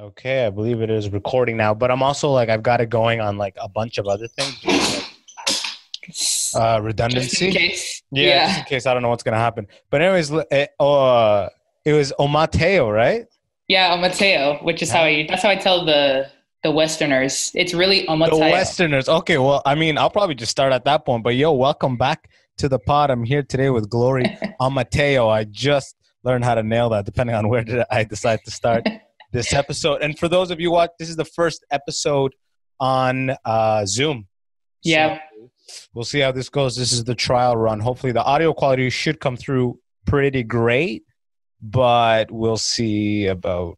Okay, I believe it is recording now, but I'm also like I've got it going on like a bunch of other things. Uh, Just redundancy. in case. Yeah, Yeah. just in case I don't know what's gonna happen. But anyways, l- eh, uh, it was Omotayo, right? Yeah, Omotayo, which is how I that's how I tell the the Westerners. It's really Omotayo. The Omotayo. Westerners. Okay, well, I mean, I'll probably just start at that point. But yo, welcome back to the pod. I'm here today with Glory Omotayo. I just learned how to nail that, depending on where did I decide to start this episode. And for those of you watch, this is the first episode on uh, Zoom. So Yeah. we'll see how this goes. This is the trial run. Hopefully, the audio quality should come through pretty great, but we'll see about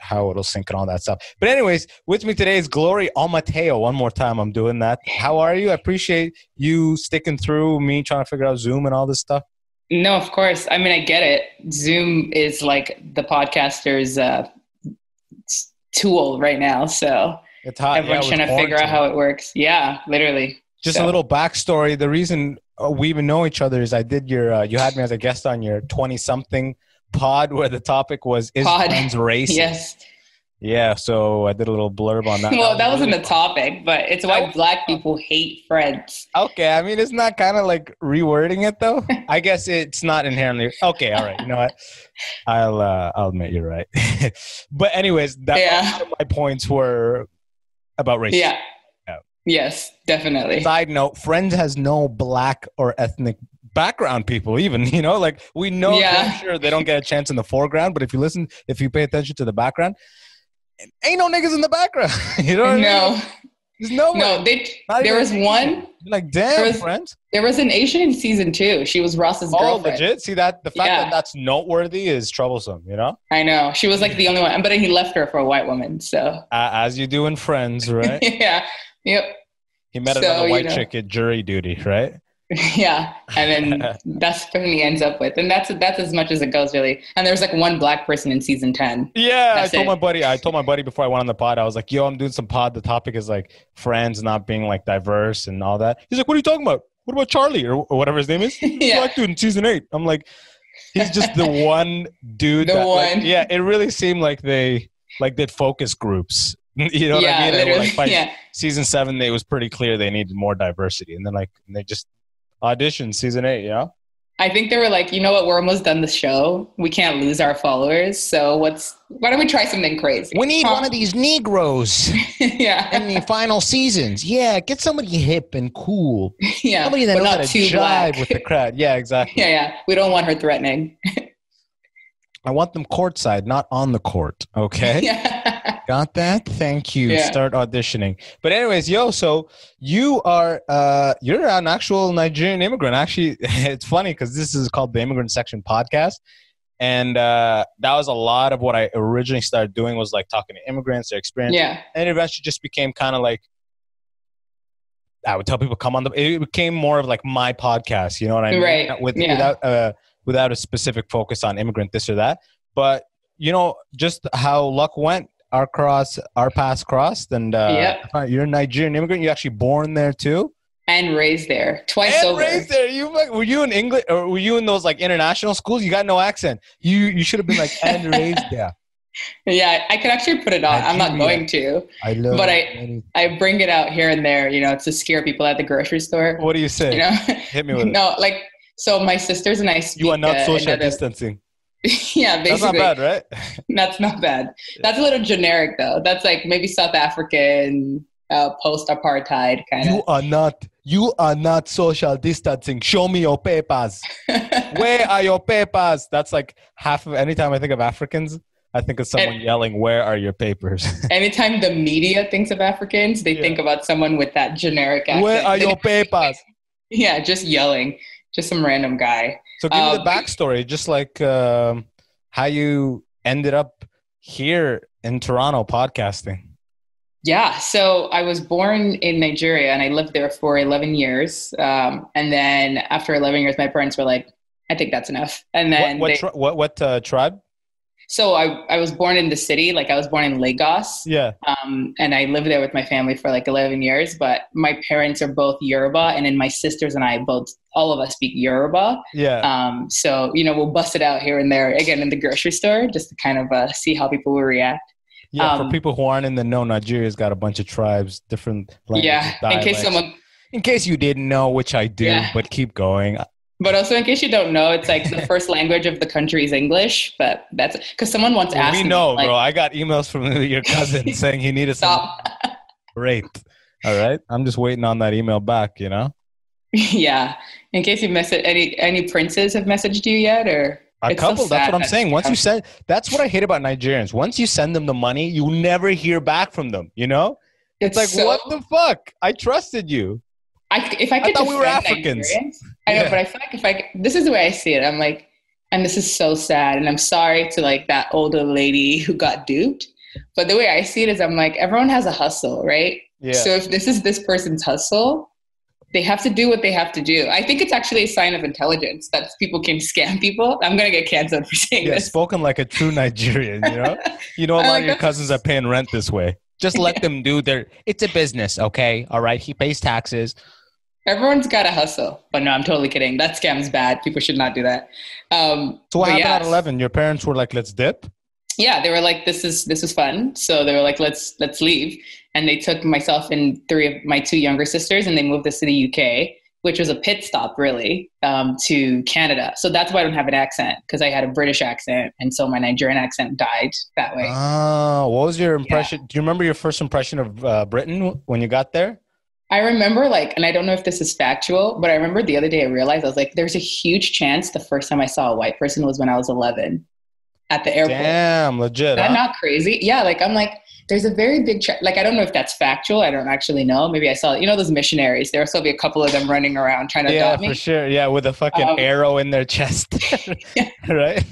how it'll sync and all that stuff. But, anyways, with me today is Glory Omotayo. One more time, I'm doing that. How are you? I appreciate you sticking through me trying to figure out Zoom and all this stuff. No, of course. I mean, I get it. Zoom is like the podcaster's uh, tool right now. So It's hot. everyone's yeah, trying to figure out how it works. Yeah, literally. Just So- a little backstory. The reason uh, we even know each other is I did your, uh, you had me as a guest on your 20 something pod where the topic was Is Pod. Friends Racist? Yes. Yeah, so I did a little blurb on that. well, that wasn't the topic, but it's why black people hate friends. Okay, I mean, isn't that kind of like rewording it though? I guess it's not inherently okay. All right, you know what? I'll uh, I'll admit you're right. but anyways, that Yeah. my points were about race. Yeah. Yeah. Yes, definitely. Side note: Friends has no black or ethnic background people. Even you know, like we know, Yeah. sure they don't get a chance in the foreground. But if you listen, if you pay attention to the background, ain't no niggas in the background. you know what I mean? There's no no. They, there was Asian. one. You're like, damn, there was- friends. There was an Asian in season two. She was Ross's Oh, girlfriend. legit. See that the fact Yeah. that that's noteworthy is troublesome. You know, I know. She was like the only one, but then he left her for a white woman. So uh, as you do in Friends, right? yeah, yep, He met So, another you white know. chick at jury duty, right? yeah. And then that's when he ends up with, and that's that's as much as it goes, really. And there's like one black person in season ten. Yeah, That's I told it. my buddy. I told my buddy before I went on the pod. I was like, "Yo, I'm doing some pod. The topic is like friends not being like diverse and all that." He's like, "What are you talking about? What about Charlie or, or whatever his name is? Yeah, Black dude in season eight. I'm like, he's just the one dude. The that, like- one. yeah, it really seemed like they like did focus groups. You know what yeah, I mean? Like, by yeah. season seven, it was pretty clear they needed more diversity, and then like they just auditioned season eight. yeah. I think they were like, you know what? We're almost done the show. We can't lose our followers. So what's? Why don't we try something crazy? We need Huh? one of these Negroes yeah, in the final seasons. Yeah, get somebody hip and cool. yeah. Somebody that but knows how not to too jive black. with the crowd. Yeah, exactly. yeah, yeah. We don't want her threatening. I want them courtside, not on the court. Okay. yeah. Got that? Thank you. Yeah. Start auditioning. But anyways, yo, so you are uh you're an actual Nigerian immigrant. Actually, it's funny because this is called the Immigrant Section Podcast. And uh that was a lot of what I originally started doing was like talking to immigrants, their experience. Yeah. And it eventually just became kind of like I would tell people come on the it became more of like my podcast, you know what I mean? Right. With Yeah. without uh without a specific focus on immigrant this or that. But you know, just how luck went, our cross our paths crossed and uh Yep. you're a Nigerian immigrant, you're actually born there too. And raised there twice And over. raised there. You were you in English or were you in those like international schools? You got no accent. You you should have been like and raised there. Yeah, I could actually put it on. I'm not going to. I love But I- I bring it out here and there, you know, to scare people at the grocery store. what do you say? You know, Hit me with it. no, like so. My sisters and I. You are not uh, social another- distancing. yeah, That's not bad, right? That's not bad. That's a little generic though. That's like maybe South African uh, post-apartheid kind You are not. You are not social distancing. Show me your papers. Where are your papers? That's like half of. Anytime I think of Africans, I think of someone And- yelling, "Where are your papers? Anytime the media thinks of Africans, they Yeah. think about someone with that generic accent. Where are your papers?" yeah, just yelling, just some random guy. So give me Um, the backstory, just like um, how you ended up here in Toronto podcasting. Yeah, so I was born in Nigeria and I lived there for 11 years. Um, and then after 11 years, my parents were like, I think that's enough. And then what what they, tri- what, what uh, tribe? So I, I was born in the city, like I was born in Lagos. Yeah. Um, and I lived there with my family for like 11 years. But my parents are both Yoruba, and then my sisters and I both, all of us speak Yoruba. Yeah. Um, so, you know, we'll bust it out here and there again in the grocery store just to kind of uh, see how people will react. Yeah, for Um, people who aren't in the know, Nigeria's got a bunch of tribes, different languages, yeah. In case someone, in case you didn't know, which I do, Yeah. but keep going. But also in case you don't know, it's like the first language of the country is English. But that's because someone once asked we me, know, like, bro. I got emails from your cousin saying he needed some. Great. All right. I'm just waiting on that email back, you know? yeah. In case you messaged any any princes have messaged you yet, or A It's so couple. that's what I'm saying. Once you send, that's what I hate about Nigerians. Once you send them the money, you never hear back from them. You know? It's, like, so- what the fuck? I trusted you. I, if I could thought we were Africans. Nigerians- I know, Yeah. but I feel like if I this is the way I see it. I'm like, and this is so sad, and I'm sorry to like that older lady who got duped. But the way I see it is, I'm like, everyone has a hustle, right? Yeah. So if this is this person's hustle, they have to do what they have to do. I think it's actually a sign of intelligence that people can scam people. I'm gonna get canceled for saying yeah, this. spoken like a true Nigerian, you know? You know, a lot like of your cousins are paying rent this way. Just let them do their, it's a business, okay? All right. He pays taxes. Everyone's got a hustle. But no, I'm totally kidding. That scam's bad. People should not do that. Um, So what happened at 11? Your parents were like, let's dip? yeah they were like this is this is fun so they were like let's let's leave and they took myself and three of my two younger sisters and they moved us to the uk which was a pit stop really um, to canada so that's why i don't have an accent because i had a british accent and so my nigerian accent died that way Oh, what was your impression? Do you remember your first impression of uh, Britain when you got there? I remember like and i don't know if this is factual but i remember the other day i realized i was like there's a huge chance the first time i saw a white person was when i was 11 at the airport Damn, legit. Is that huh? not crazy? Yeah, like I'm like, there's a very big check. Like I don't know if that's factual. I don't actually know. Maybe I saw, you know, those missionaries. There will still be a couple of them running around trying to yeah, adopt me. for sure. Yeah, with a fucking Um, arrow in their chest. right?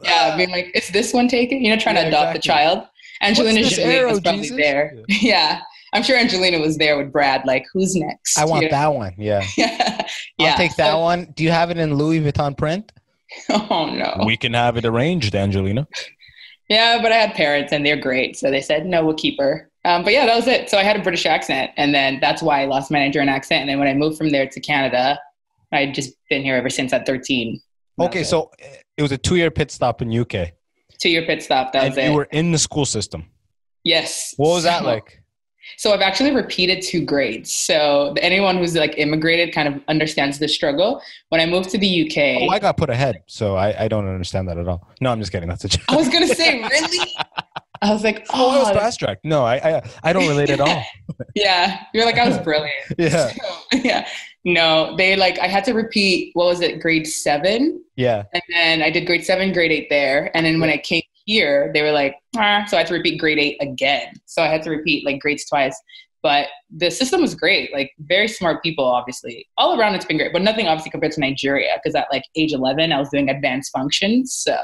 Yeah, being like, is this one taken? You know, trying Yeah, to adopt the child. Angelina Jolie was probably Jesus? there. Yeah. I'm sure Angelina was there with Brad. Like, who's next? I want You know? that one. Yeah. yeah. I'll take that so- one. Do you have it in Louis Vuitton print? Oh no. We can have it arranged, Angelina. Yeah, but I had parents and they're great. So they said, no, we'll keep her. Um, but yeah, that was it. So I had a British accent. And then that's why I lost my Nigerian accent. And then when I moved from there to Canada, I'd just been here ever since at 13. Okay, it. so uh, it was a two-year pit stop in UK, two year pit stop. That and was it. you were in the school system. yes. What was that So- like? So I've actually repeated two grades. So anyone who's like immigrated kind of understands the struggle. When I moved to the UK, Oh, I got put ahead, so I, I don't understand that at all. No, I'm just kidding. That's a joke. I was gonna say, really? I was like, Oh, I was oh, fast track. No, I, I I don't relate at all. yeah. You're like, I was brilliant. Yeah, So, yeah. No, they like I had to repeat what was it, grade seven? yeah. And then I did grade seven, grade eight there. And then when I came here, they were like, ah, so I had to repeat grade eight again. So I had to repeat like grades twice. But the system was great, like very smart people, obviously. All around it's been great, but nothing obviously compared to Nigeria because at like age 11, I was doing advanced functions. So,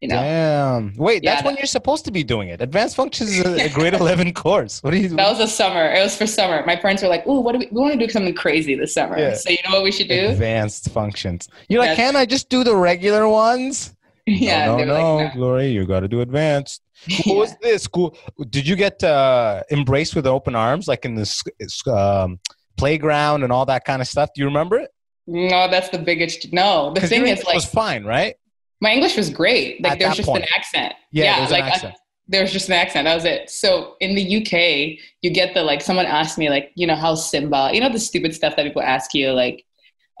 you know, Damn. Wait, Yeah, that's when you're supposed to be doing it. Advanced functions is a, a grade 11 course. What are you that was a summer. It was for summer. My parents were like, ooh, what do we, we want to do something crazy this summer. Yeah. So, you know what we should do? Advanced functions. You're like, That's- can I just do the regular ones? yeah. no, no, no, like, Glory, you got to do advanced. What Yeah. was this school? Did you get uh, embraced with open arms, like in this um, playground and all that kind of stuff? Do you remember it? No, that's the biggest. No, the thing is, like, was fine, right? my English was great. Like, At there was just point. an accent. Yeah, there was like an accent. there was just an accent. That was it. So in the UK, you get the like someone asked me like, you know, how's Simba? You know the stupid stuff that people ask you like,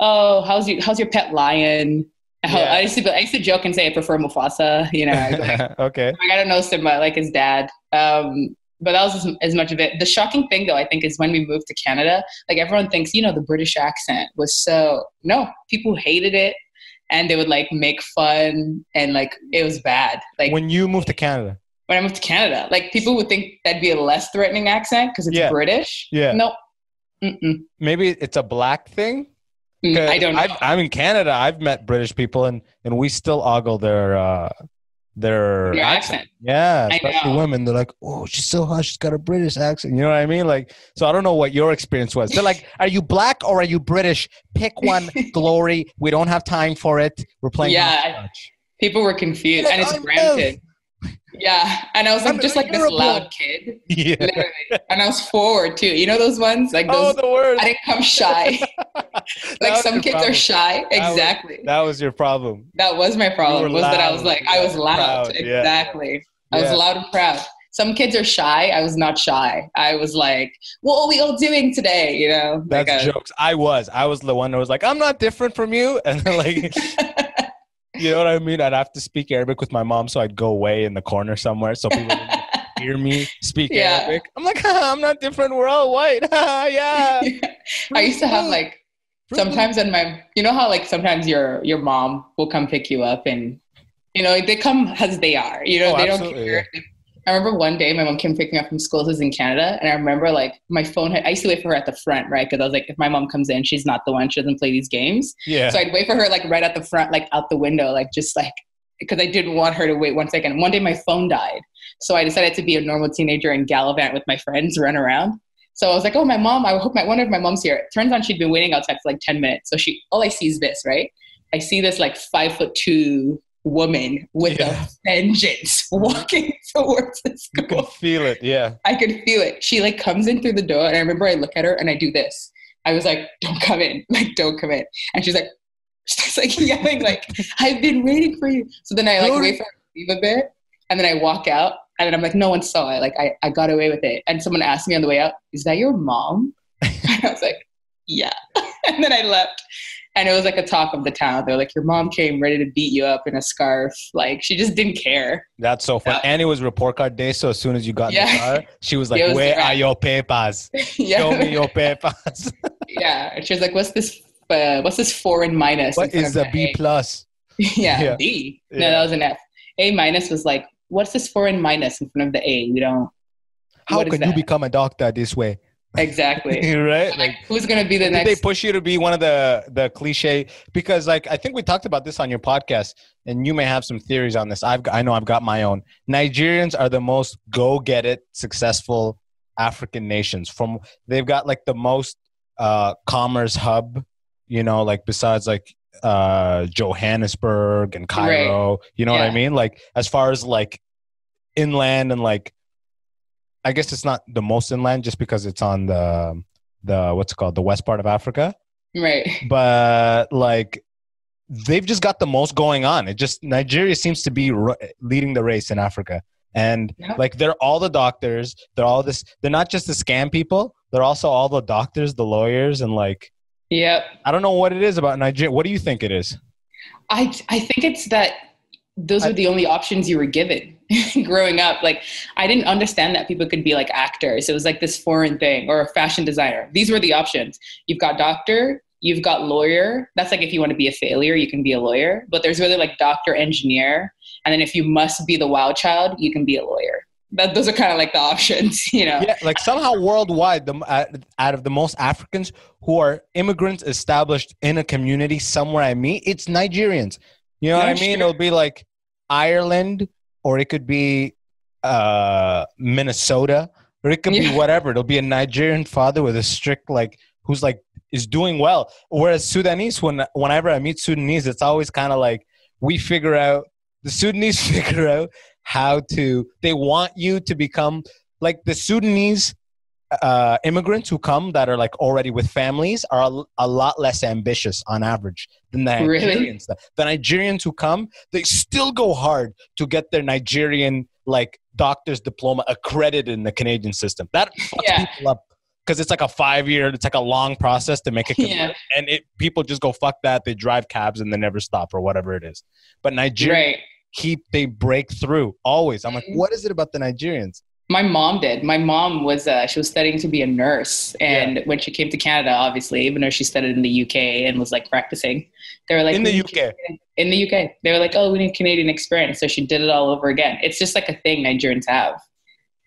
oh, how's your how's your pet lion? How- Yeah. I used to I used to joke and say I prefer Mufasa. You know, like, okay. I don't know Simba like his dad. Um, but that was as, as much of it. The shocking thing though, I think, is when we moved to Canada, like everyone thinks, you know, the British accent was so no, people hated it. And they would like make fun and like it was bad. Like When you moved to Canada, when I moved to Canada. Like people would think that'd be a less threatening accent because it's Yeah. British. Yeah. Nope. Mm-mm. maybe it's a black thing. Mm, I don't know. I've, I'm in Canada. I've met British people, and and we still ogle their uh, their accent. accent. Yeah, I especially women. They're like, "Oh, she's so hot. She's got a British accent." You know what I mean? Like, so I don't know what your experience was. They're like, "Are you black or are you British? Pick one, Glory. We don't have time for it. We're playing." Yeah, hopscotch." people were confused, Like, and it's granted. Yeah, and I was like I'm just like this loud kid, yeah. literally, and I was forward too. You know those ones like those. Oh, those. the word. I didn't come shy. Like some kids problem. are shy. That was- Exactly. That was your problem. that was my problem. Was that I was like I was loud. proud, yeah. Exactly. I was loud and proud. some kids are shy. I was not shy. I was like, "What are we all doing today?" You know, That's like, jokes. I was. I was the one that was like, I'm not different from you. And then like you know what I mean? I'd have to speak Arabic with my mom, so I'd go away in the corner somewhere so people didn't hear me speak Yeah. Arabic. I'm like, I'm not different. We're all white. yeah. I used to have like sometimes when my you know how like sometimes your your mom will come pick you up and you know they come as they are you know Oh, they don't care. i remember one day my mom came picking me up from school this was in canada and i remember like my phone had, i used to wait for her at the front right because i was like if my mom comes in she's not the one she doesn't play these games. Yeah. so i'd wait for her like right at the front like out the window like just like because i didn't want her to wait one second. One day my phone died so i decided to be a normal teenager and gallivant with my friends run around so I was like, "Oh, my mom! I hope my wonder if my mom's here." It turns out she'd been waiting outside for like ten minutes. So she, all I see is this, right? I see this like five foot two woman with Yeah. a vengeance mm-hmm. walking towards the you can school. feel it. Yeah. I could feel it. She like comes in through the door, and I remember I look at her and I do this. I was like, "Don't come in! Like, don't come in!" And she's like, she's like yelling, like, "I've been waiting for you." So then I like wait for her to leave a bit, and then I walk out, and then I'm like, "No one saw it. Like, I I got away with it." And someone asked me on the way out, "Is that your mom?" and I was like, "Yeah." and then I left. And it was like a talk of the town. They're like, "Your mom came ready to beat you up in a scarf. Like she just didn't care." That's so funny. Yeah. And it was report card day. So as soon as you got in the car, she was like, was Where are your papers? yeah. Show me your papers. yeah. And she was like, "What's this? Uh, what's this four in minus?" in what is the B plus? yeah, Yeah. B. No, Yeah. that was an F. A minus was like, "What's this four in minus in front of the A?" We don't How can you become a doctor this way? exactly. right? like, who's gonna be the next? they push you to be one of the the cliche because like i think we talked about this on your podcast and you may have some theories on this i've i know i've got my own nigerians are the most go get it successful african nations from they've got like the most uh commerce hub you know like besides like uh johannesburg and cairo you know what i mean? Like as far as like inland and like i guess it's not the most inland just because it's on the the what's it called? The west part of africa. Right. but like they've just got the most going on. It just nigeria seems to be r- leading the race in africa. And Yeah. like they're all the doctors. They're all this they're not just the scam people. They're also all the doctors the lawyers and like Yep. i don't know what it is about nigeria what do you think it is I I think it's that those I- were the only options you were given growing up. Like I didn't understand that people could be like actors. It was like this foreign thing or a fashion designer. These were the options. You've got doctor, you've got lawyer. That's like if you want to be a failure, you can be a lawyer. But there's really like doctor, engineer, and then if you must be the wild child, you can be a lawyer. That those are kind of like the options, you know. yeah like somehow worldwide the uh, out of the most africans who are immigrants established in a community somewhere i meet it's nigerians. You know what i mean? Sure. it'll be like ireland or it could be uh minnesota or it could be whatever. It'll be a nigerian father with a strict like who's like is doing well. Whereas sudanese when whenever i meet sudanese it's always kind of like we figure out the sudanese figure out how to they want you to become like the sudanese uh, immigrants who come that are like already with families are a, a lot less ambitious on average than the Really? Nigerians. The, the Nigerians who come, they still go hard to get their Nigerian like doctor's diploma accredited in the Canadian system. That fucks Yeah. people up because it's like a five year, it's like a long process to make it, Yeah. and it people just go fuck that. They drive cabs and they never stop or whatever it is. But Nigeria Right. Keep they break through always. I'm like, Mhm. what is it about the Nigerians? My mom did. My mom was uh, she was studying to be a nurse, and when she came to Canada, obviously, even though she studied in the UK and was like practicing, they were like in the "We need UK. in the UK. They were like, "Oh, we need Canadian experience," so she did it all over again. It's just like a thing Nigerians have.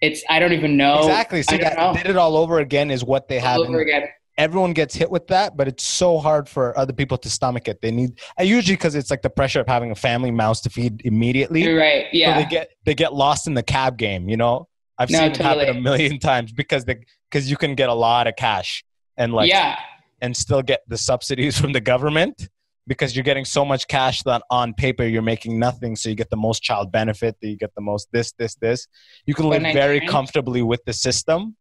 It's I don't even know Exactly. I that know. did it all over again is what they have. all in- again. Everyone gets hit with that, but it's so hard for other people to stomach it. They need usually because it's like the pressure of having a family mouse to feed immediately. You're right. So Yeah. they get they get lost in the cab game. You know, I've No, seen it happen a million times because the because you can get a lot of cash and like yeah. and still get the subsidies from the government because you're getting so much cash that on paper you're making nothing so you get the most child benefit you get the most this this this you can live very comfortably with the system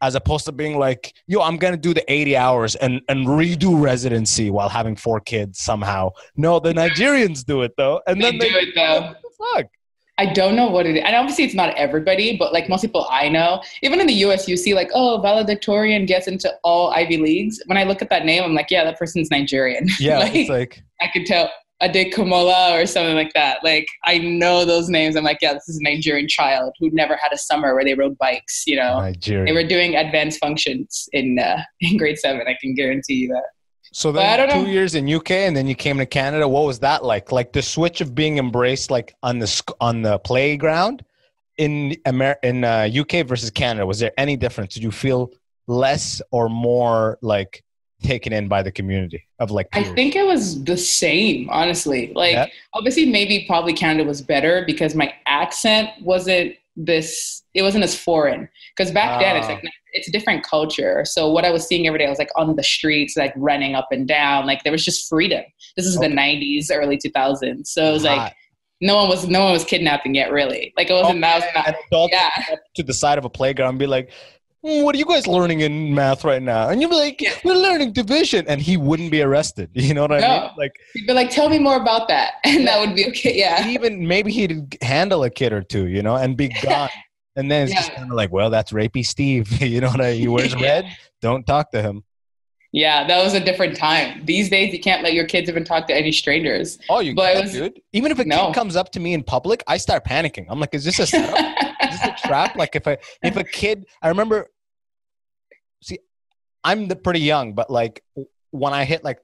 as opposed to being like yo i'm gonna do the 80 hours and and redo residency while having four kids somehow no the nigerians do it though and They then do they it though. what the fuck I don't know what it is. And obviously, it's not everybody, but like most people I know, even in the US, you see like, oh, valedictorian gets into all Ivy Leagues. When I look at that name, I'm like, yeah, that person's Nigerian. Yeah, like, it's like I could tell Adekomola or something like that. Like, I know those names. I'm like, yeah, this is a Nigerian child who never had a summer where they rode bikes, you know? Nigeria. They were doing advanced functions in uh, in grade seven. I can guarantee you that. So then two know. years in UK, and then you came to Canada. What was that like? Like the switch of being embraced, like on the on the playground in Amer- in uh, UK versus Canada. Was there any difference? Did you feel less or more like taken in by the community of like? I think it was the same, honestly. Like, Yeah. obviously, maybe probably Canada was better because my accent wasn't this, it wasn't as foreign. Because back then, it's Ah. like, it's a different culture. So, what I was seeing every day, I was like on the streets, like running up and down. Like, there was just freedom. This is Okay. the 90s, early 2000s. So, it was like, no one was, no one was kidnapping yet, really. Like, it wasn't, that was not, yeah. to the side of a playground and be like, "Mm, "What are you guys learning in math right now?" And you'd be like, Yeah. "We're learning division," and he wouldn't be arrested. You know what I mean? No. Like He'd be like, tell me more about that. And that would be okay. Yeah. even maybe he'd handle a kid or two, you know, and be gone. And then it's just kind of like, well, that's rapey Steve. you know what I mean? He wears Yeah. red. Don't talk to him. Yeah, that was a different time. These days, you can't let your kids even talk to any strangers. Oh, you But can, was- dude. Even if a No. kid comes up to me in public, I start panicking. I'm like, is this a setup? is this a trap? Like if I if a kid, I remember. I'm the pretty young, but like when I hit like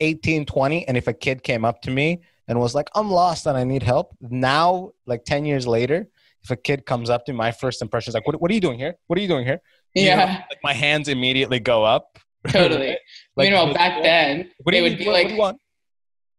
18, 20, and if a kid came up to me and was like, "I'm lost and I need help," now like 10 years later, if a kid comes up to me, my first impression is like, "What, what are you doing here? What are you doing here?" You know, yeah, like my hands immediately go up. totally. Like, Meanwhile, back then, what you would be like, do you want?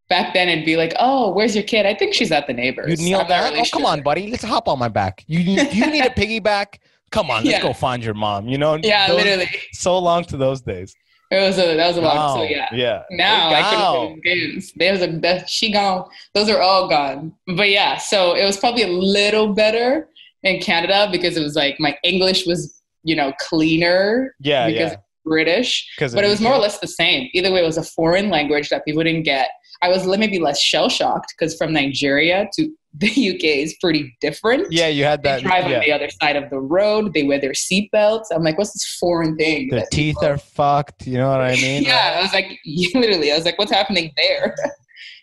back then it'd be like, "Oh, where's your kid? I think she's at the neighbors." You kneel down. Oh, really oh, come on, buddy. Let's hop on my back. You you need a piggyback. Come on, let's Yeah. go find your mom. You know, Yeah, Those- literally. So long to those days. It was a that was a long. So yeah. yeah. Now I wow. couldn't play those games. There's a that, she gone. Those are all gone. But yeah, so it was probably a little better in Canada because it was like my English was you know cleaner Yeah, because yeah. British. Because but it was more or less the same. Either way, it was a foreign language that people didn't get. I was maybe less shell shocked because from Nigeria to the UK is pretty different. Yeah, you had that. They drive yeah. on the other side of the road. They wear their seatbelts. I'm like, what's this foreign thing? Their teeth people- are fucked. You know what I mean? yeah, I was like, literally, I was like, what's happening there?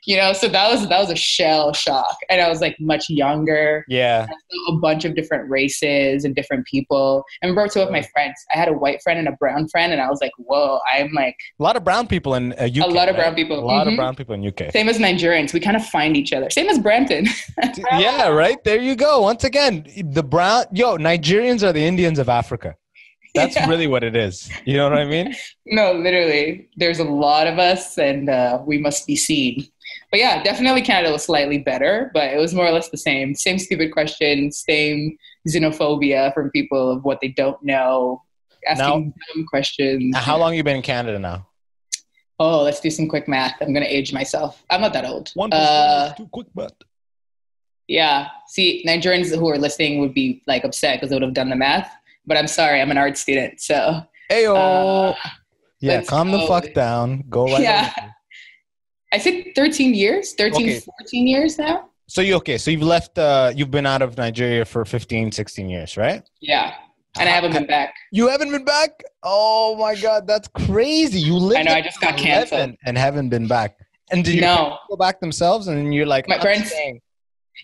You know, so that was that was a shell shock, and I was like much younger. Yeah. A bunch of different races and different people. I remember two of my friends. I had a white friend and a brown friend, and I was like, whoa, I'm like A lot of brown people in uh, UK. a lot of right? brown people. A lot of Mhm. brown people in UK. Same as Nigerians, we kind of find each other. Same as Brampton. yeah, right. There you go. Once again, the brown yo Nigerians are the Indians of Africa. That's Yeah. really what it is. You know what I mean? No, literally, there's a lot of us, and uh, we must be seen. But yeah, definitely Canada was slightly better, but it was more or less the same. Same stupid questions, same xenophobia from people of what they don't know, asking dumb questions. Now, How long you been in Canada now? Oh, let's do some quick math. I'm gonna age myself. I'm not that old. One Uh, too quick, but yeah. See, Nigerians who are listening would be like upset because they would have done the math. But I'm sorry, I'm an art student, so Ayo. uh, yeah, calm the fuck down. Go right. Yeah. I think 13 years, 13, Okay. 14 years now. So you okay? So you've left. Uh, you've been out of Nigeria for 15, 16 years, right? Yeah. And I haven't been back. You haven't been back? Oh my god, that's crazy. You lived. I know, I just got 11 canceled. and haven't been back. And did you No. go back themselves? And then you're like, My parents- staying.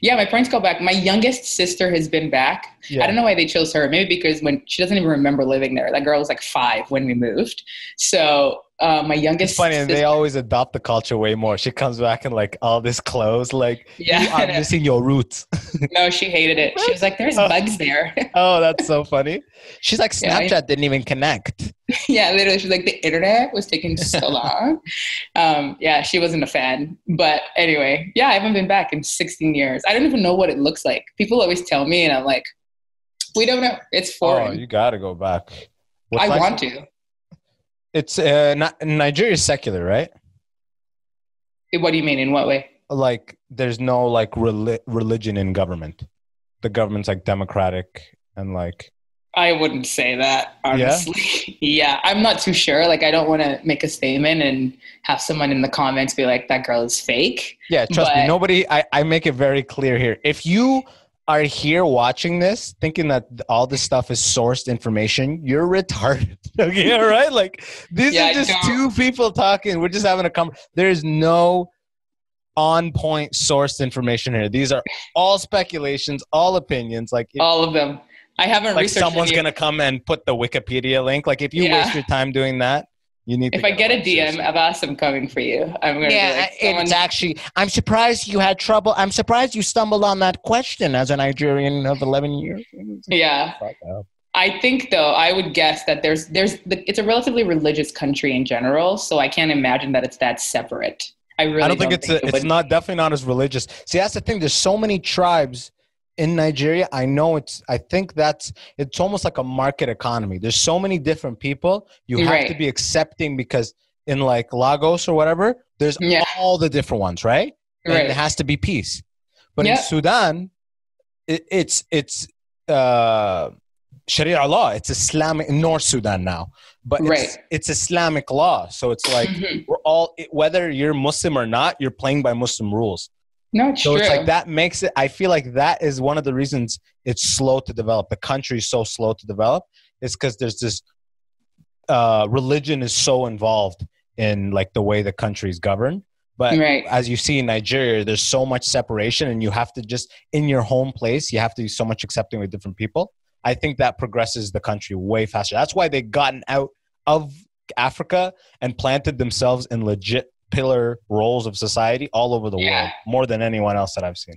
Yeah, my parents go back. My youngest sister has been back. Yeah. I don't know why they chose her. Maybe because when she doesn't even remember living there. That girl was like five when we moved. So uh, my youngest It's funny, and they always adopt the culture way more. She comes back in like all this clothes, like Yeah. you are missing your roots. no, she hated it. She was like, "There's bugs there." oh, that's so funny. She's like, Yeah, Snapchat didn't even connect. yeah, literally, she's like, "The internet was taking so long." um, yeah, she wasn't a fan. But anyway, yeah, I haven't been back in 16 years. I don't even know what it looks like. People always tell me, and I'm like, "We don't know. It's foreign. Oh, foreign." you gotta go back. What's I nice- want to. It's uh, not Nigeria is secular, right? What do you mean? In what way? Like, there's no like reli- religion in government. The government's like democratic and like I wouldn't say that honestly. Yeah? yeah, I'm not too sure. Like, I don't want to make a statement and have someone in the comments be like, "That girl is fake." Yeah, trust but, me. Nobody. I, I make it very clear here. If you are here watching this thinking that all this stuff is sourced information, you're retarded. okay, all right? Like these yeah, are just two people talking. We're just having a conversation. There is no on point sourced information here. These are all speculations, all opinions. Like if, all of them. I haven't. Like someone's gonna come and put the Wikipedia link. Like if you yeah. waste your time doing that, you need. If I get a DM of us, I'm coming for you. I'm gonna. Yeah, like, it's actually. I'm surprised you had trouble. I'm surprised you stumbled on that question as a Nigerian of 11 years. Yeah. I think though I would guess that there's there's it's a relatively religious country in general, so I can't imagine that it's that separate. I really I don't, think, don't think it's a, it it's not definitely not as religious. See, that's the thing. There's so many tribes in Nigeria, I know it's. I think that's. It's almost like a market economy. There's so many different people. You have right. to be accepting because in like Lagos or whatever, there's yeah. all the different ones, right? And right. it has to be peace. But in Sudan, it, it's it's uh, Sharia law. It's Islamic in North Sudan now, but right. it's, it's Islamic law. So it's like mm-hmm. we're all whether you're Muslim or not, you're playing by Muslim rules. No, it's so true. it's like that makes it. I feel like that is one of the reasons it's slow to develop. The country is so slow to develop. It's because there's this uh, religion is so involved in like the way the country is governed. But right. as you see in Nigeria, there's so much separation, and you have to just in your home place, you have to be so much accepting with different people. I think that progresses the country way faster. That's why they've gotten out of Africa and planted themselves in legit pillar roles of society all over the yeah. world, more than anyone else that I've seen.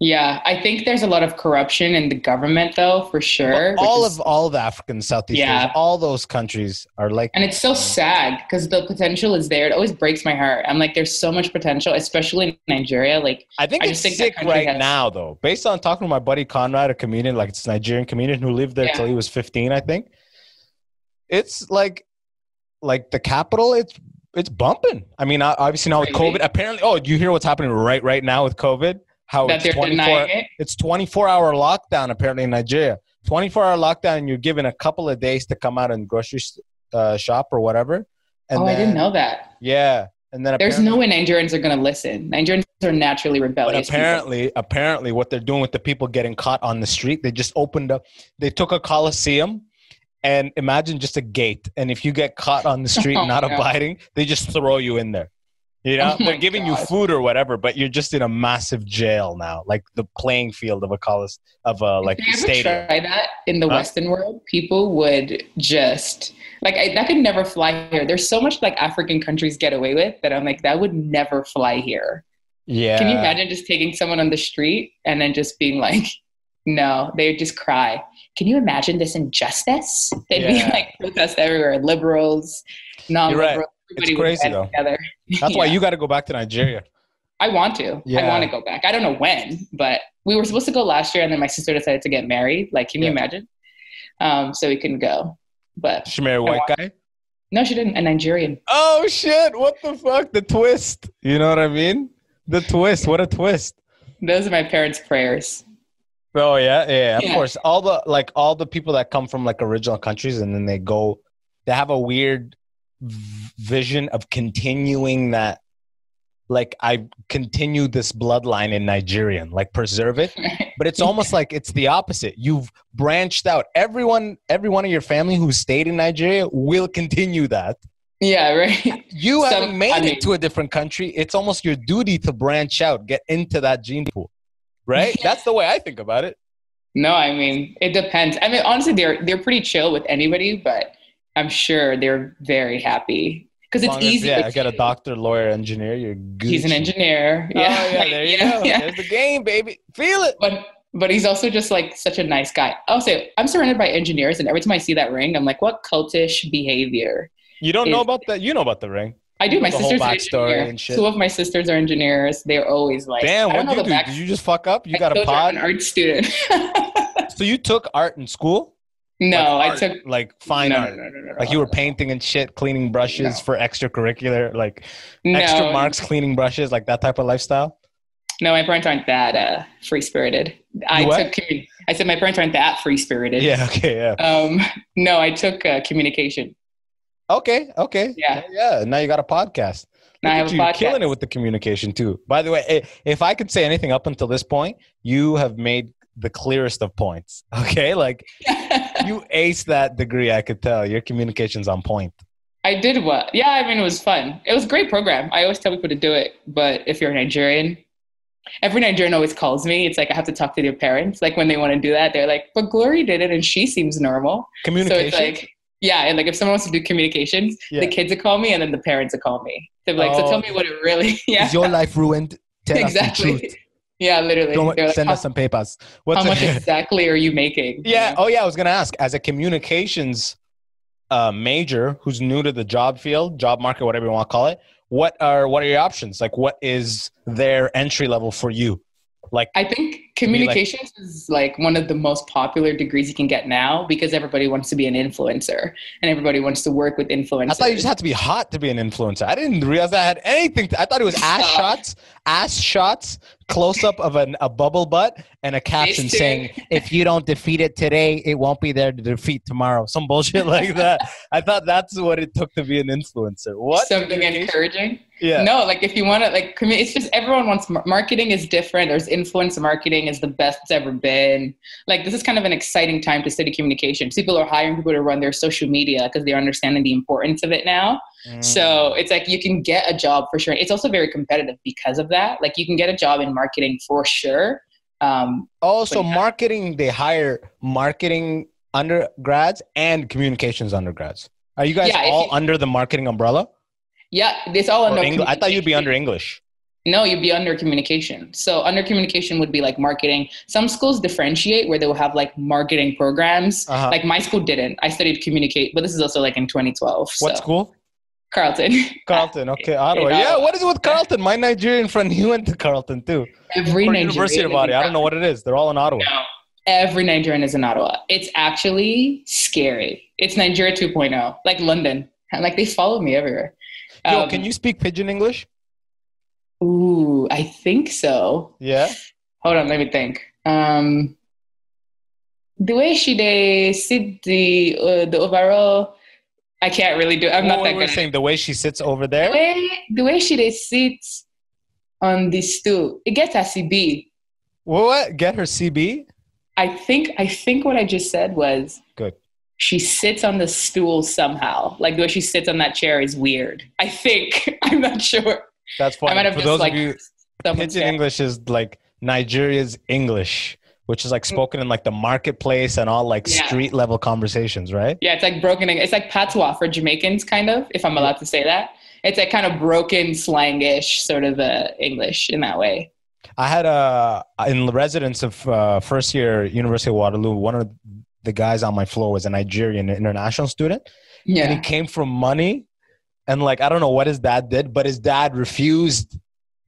Yeah, I think there's a lot of corruption in the government, though, for sure. Well, all is, of all of African Southeast yeah. Asia, all those countries are like, and it's so sad because the potential is there. It always breaks my heart. I'm like, there's so much potential, especially in Nigeria. Like, I think I it's think sick right has, now, though. Based on talking to my buddy Conrad, a comedian, like it's a Nigerian comedian who lived there yeah. till he was 15, I think. It's like, like the capital. It's it's bumping. I mean, obviously now with COVID, apparently. Oh, do you hear what's happening right right now with COVID? How that it's twenty four. It? It's twenty four hour lockdown apparently in Nigeria. Twenty four hour lockdown, and you're given a couple of days to come out and grocery uh, shop or whatever. And oh, then, I didn't know that. Yeah, and then there's no way Nigerians are going to listen. Nigerians are naturally rebellious. But apparently, people. apparently, what they're doing with the people getting caught on the street, they just opened up. They took a coliseum and imagine just a gate and if you get caught on the street oh, not abiding they just throw you in there. You know oh they're giving God. you food or whatever but you're just in a massive jail now like the playing field of a college of a like if you stadium. try that in the huh? western world people would just like I, that could never fly here. There's so much like african countries get away with that i'm like that would never fly here. Yeah can you imagine just taking someone on the street and then just being like no they would just cry can you imagine this injustice? They'd yeah. be like protests everywhere, liberals, non-liberals. Right. It's crazy though. Together. That's yeah. why you got to go back to Nigeria. I want to. Yeah. I want to go back. I don't know when, but we were supposed to go last year, and then my sister decided to get married. Like, can you imagine? Um, so we couldn't go. But she married a white guy. No, she didn't. A Nigerian. Oh shit! What the fuck? The twist. You know what I mean? The twist. What a twist. Those are my parents' prayers. Oh yeah, yeah, of course. All the like all the people that come from like original countries and then they go, they have a weird vision of continuing that. Like I continue this bloodline in Nigerian, like preserve it, but it's almost like it's the opposite. You've branched out. Everyone, every one of your family who stayed in Nigeria will continue that. Yeah, right. You Some, haven't made I mean, it to a different country. It's almost your duty to branch out, get into that gene pool right? That's the way I think about it. No, I mean it depends. I mean, honestly, they're they're pretty chill with anybody, but I'm sure they're very happy because it's easy. Yeah, I got a doctor, lawyer, engineer. You're good. He's an engineer. Oh, yeah, oh, yeah there you yeah, go. Yeah. There's the game, baby. Feel it. But but he's also just like such a nice guy. I'll say I'm surrounded by engineers, and every time I see that ring, I'm like, what cultish behavior? You don't know about that? You know about the ring? I do. My sister's and shit. Two of my sisters are engineers. They're always like, "Damn, what do you do? Back- Did you just fuck up? You I got a pod? An art student. so you took art in school? No, like art, I took like fine no, art. No, no, like you were painting and shit, cleaning brushes for extracurricular, like extra marks, cleaning brushes, like that type of lifestyle. No, my parents aren't that uh, free spirited. I what? took. commu- I said my parents aren't that free spirited. Yeah. Okay. Yeah. Um, no, I took uh, communication. Okay. Okay. Yeah. Yeah. Now you got a podcast. Now I have you, podcast. killing it with the communication too. By the way, if I could say anything up until this point, you have made the clearest of points. Okay, like you ace that degree. I could tell your communication's on point. I did what? Yeah, I mean, it was fun. It was a great program. I always tell people to do it, but if you're a Nigerian, every Nigerian always calls me. It's like I have to talk to their parents. Like when they want to do that, they're like, "But Glory did it, and she seems normal." So Communication. it's like, yeah, and like if someone wants to do communications, Yeah. the kids would call me, and then the parents would call me. They're like, Oh. "So tell me what it really." Yeah, Is your life ruined? Tell us the exactly. truth. Yeah, literally. Don't They're send how, us some papers. What's how much it- exactly are you making? You Yeah. know? Oh, yeah. I was gonna ask. As a communications uh, major who's new to the job field, job market, whatever you want to call it, what are what are your options? Like, what is their entry level for you? Like, I think communications is like one of the most popular degrees you can get now because everybody wants to be an influencer and everybody wants to work with influencers. I thought you just had to be hot to be an influencer. I didn't realize that had anything. To, I thought it was ass shots, ass shots, close up of an, a bubble butt, and a caption saying, "If you don't defeat it today, it won't be there to defeat tomorrow." Some bullshit like that. I thought that's what it took to be an influencer. What? something encouraging. Yeah. No, like if you want to, like, it's just everyone wants marketing is different. There's influencer marketing is the best it's ever been. Like, this is kind of an exciting time to study communications. People are hiring people to run their social media because they're understanding the importance of it now. Mm. So it's like you can get a job for sure. It's also very competitive because of that. Like, you can get a job in marketing for sure. Um, Also, marketing, they hire marketing undergrads and communications undergrads. Are you guys Yeah, all you- under the marketing umbrella? yeah, it's all Or under. Engl- I thought you'd be under English. No, you'd be under communication. So under communication would be like marketing. Some schools differentiate where they will have like marketing programs. Uh-huh. Like my school didn't. I studied communicate, but this is also like in 2012. What so. school? Carleton. Carleton. Okay, Ottawa. Yeah, what is it with Carleton? My Nigerian friend, he went to Carleton too. Every Or Nigerian University of Ottawa. I don't know what it is. They're all in Ottawa. No, every Nigerian is in Ottawa. It's actually scary. It's Nigeria 2.0, like London. Like they follow me everywhere. Yo, Um, can you speak pidgin English? Ooh, I think so. Yeah. Hold on, let me think. Um, the way she they sit the uh, the overall, I can't really do. It. I'm not that were saying the way she sits over The there. way the way she they sit on the stool, it gets a CB. What? Get her CB? I think I think what I just said was Good. She sits on the stool somehow. Like the way she sits on that chair is weird. I think I'm not sure. That's I funny. might have For just those like of you, pidgin said- English is like Nigeria's English, which is like spoken in like the marketplace and all like Yeah. street level conversations, right? Yeah, it's like broken. It's like patois for Jamaicans, kind of, if I'm allowed to say that. It's like kind of broken, slangish sort of uh, English in that way. I had a in the residence of uh, first year University of Waterloo. One of the guys on my floor was a Nigerian international student, and he came from money, and like I don't know what his dad did, but his dad refused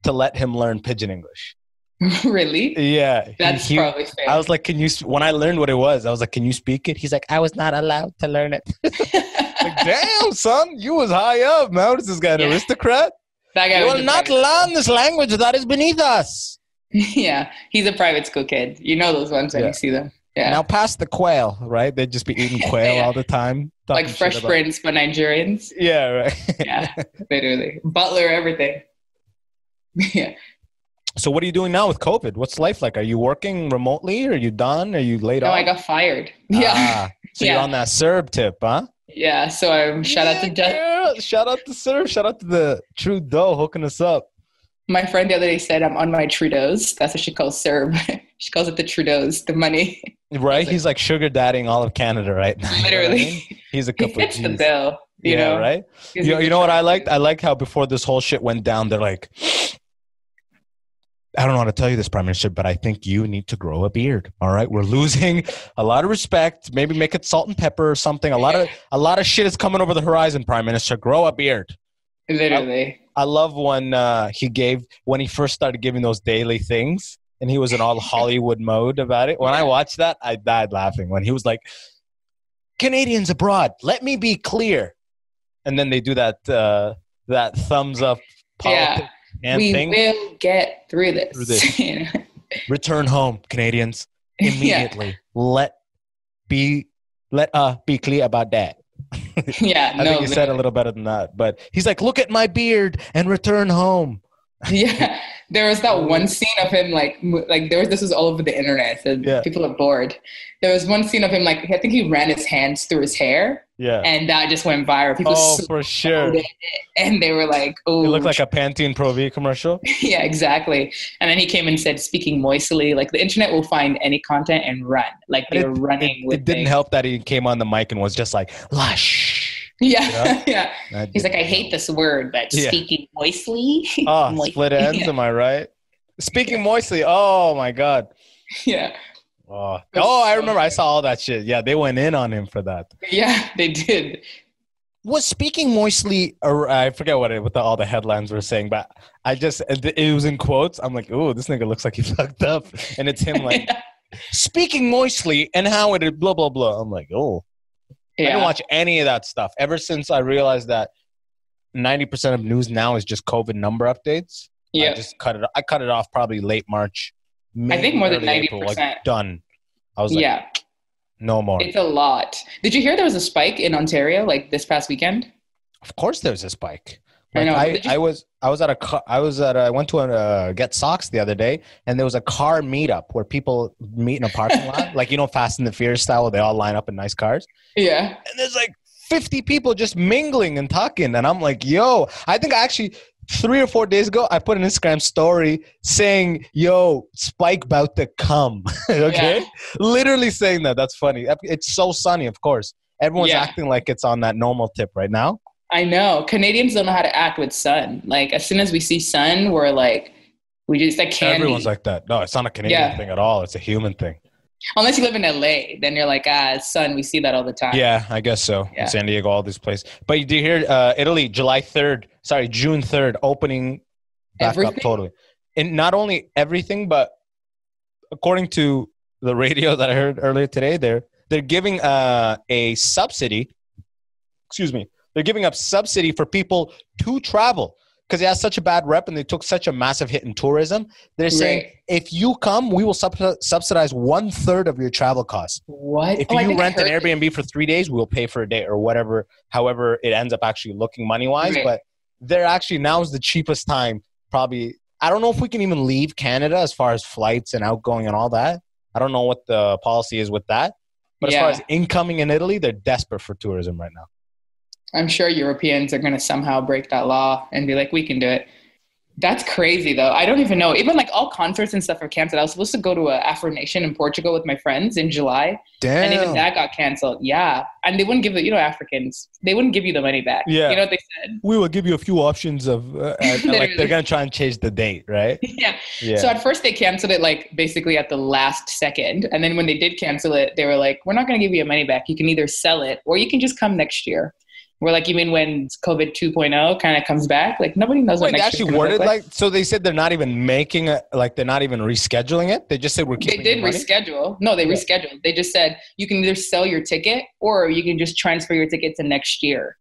to let him learn pidgin English. really? Yeah, That's he- probably fair. I was like, "Can you?" When I learned what it was, I was like, "Can you speak it?" He's like, "I was not allowed to learn it." like, damn, son, you was high up, man. What is this guy, an Yeah. aristocrat? that guy You will not learn this language that is beneath us. yeah, he's a private school kid. You know those ones when Yeah. you see them. Yeah. Now past the quail, right? They'd just be eating quail Yeah. all the time. like Fresh about- Prince, but Nigerians. Yeah, right. Yeah, literally. Butler, everything. yeah. so what are you doing now with COVID? What's life like? Are you working remotely? Are you done? Are you laid No, off? I got fired. Yeah. Ah, so you're on that CERB tip, huh? Yeah. So um, shout out to Yeah, Just- Shout out to CERB. Shout out to the Trudeau hooking us up. My friend the other day said I'm on my Trudeau's. That's what she calls CERB. she calls it the Trudeau's, the money. Right? like- He's like sugar dadding all of Canada right now. you know I mean? Literally. He's a he couple of fits the bill. You yeah, know, right? He's You, you know what I liked? I like how before this whole shit went down, they're like, I don't know how to tell you this, Prime Minister, but I think you need to grow a beard. All right, we're losing a lot of respect. Maybe make it salt and pepper or something. A lot of a lot of shit is coming over the horizon, Prime Minister. Grow a beard. Literally. I love when uh, he gave when he first started giving those daily things, and he was in all Hollywood mode about it. When I watched that, I died laughing when he was like, "Canadians abroad, let me be clear," and then they do that uh, that thumbs up Yeah. we thing. will get through this. Through this. You know? Return home, Canadians. Immediately. Let be let uh be clear about that. yeah, I no, think he said a little better than that. But he's like, look at my beard and return home. yeah there was that one mm. scene of him like like there was this was all over the internet so Yeah. people are bored there was one scene of him like i think he ran his hands through his hair Yeah. and that just went viral people Oh, for sure. it. and they were like oh It looked like a Pantene Pro V commercial. yeah exactly and then he came and said speaking moistly like the internet will find any content and run like they're running It, with it didn't things. help that he came on the mic and was just like, lush. Yeah Yeah. yeah he's like i hate this word but Yeah. speaking moistly Oh, split ends. yeah. Am I right? Speaking moistly. Oh my god. yeah Oh, oh, I remember. I saw all that shit. Yeah, they went in on him for that. yeah they did Was speaking moistly, or I forget what it, what the, all the headlines were saying, but I just it it was in quotes. I'm like, oh, this nigga looks like he fucked up, and it's him like speaking moistly and how it blah blah blah. I'm like, oh, I yeah didn't watch any of that stuff ever since I realized that ninety percent of news now is just COVID number updates. Yeah. I just cut it. I cut it off probably late March. I think more than early April, 90%. Like, done. I was like, yeah no more. It's a lot. Did you hear there was a spike in Ontario like this past weekend? Of course, there was a spike. I know, I, you- I was I was at a car, I was at a, I went to a uh, get socks the other day, and there was a car meetup where people meet in a parking lot, like you know, Fast and the Furious style, where they all line up in nice cars, Yeah. and there's like 50 people just mingling and talking, and I'm like, yo, I think I actually three or four days ago I put an Instagram story saying, yo, Spike about to come, okay, Yeah. literally saying that. That's funny. It's so sunny, of course. Everyone's Yeah. acting like it's on that normal tip right now. I know. Canadians don't know how to act with sun. Like as soon as we see sun, we're like we just like candy. Everyone's like that. No, it's not a Canadian Yeah. thing at all. It's a human thing. Unless you live in LA, then you're like, ah, sun, we see that all the time. Yeah, I guess so. Yeah. San Diego, all these places. But you do hear uh, Italy, July 3rd, sorry, June 3rd, opening back Everything? up totally. And not only everything, but according to the radio that I heard earlier today, they're they're giving uh, a subsidy. Excuse me. They're giving up subsidy for people to travel because it has such a bad rep and they took such a massive hit in tourism. They're saying Right. if you come, we will sub- subsidize one third of your travel costs. What? If Oh, you rent an Airbnb for three days, we'll pay for a day or whatever, however it ends up actually looking money wise. Right. But they're actually now is the cheapest time. Probably, I don't know if we can even leave Canada as far as flights and outgoing and all that. I don't know what the policy is with that. But as far as incoming in Italy, they're desperate for tourism right now. I'm sure Europeans are going to somehow break that law and be like, we can do it. That's crazy, though. I don't even know. Even like all concerts and stuff are canceled. I was supposed to go to a Afro Nation in Portugal with my friends in July, and even that got canceled. Yeah, and they wouldn't give it. You know, Africans, they wouldn't give you the money back. Yeah. you know what they said. we will give you a few options of uh, uh, like they're gonna try and change the date, right? yeah. Yeah. So at first they canceled it like basically at the last second, and then when they did cancel it, they were like, "We're not going to give you your money back. You can either sell it or you can just come next year." We're like, "You mean when COVID 2.0 kind of comes back? Like nobody knows what Wait, they next year's actually worded like so. They said they're not even making it, like they're not even rescheduling it. They just said we're they did reschedule. No, they Yeah. rescheduled. They just said you can either sell your ticket or you can just transfer your ticket to next year.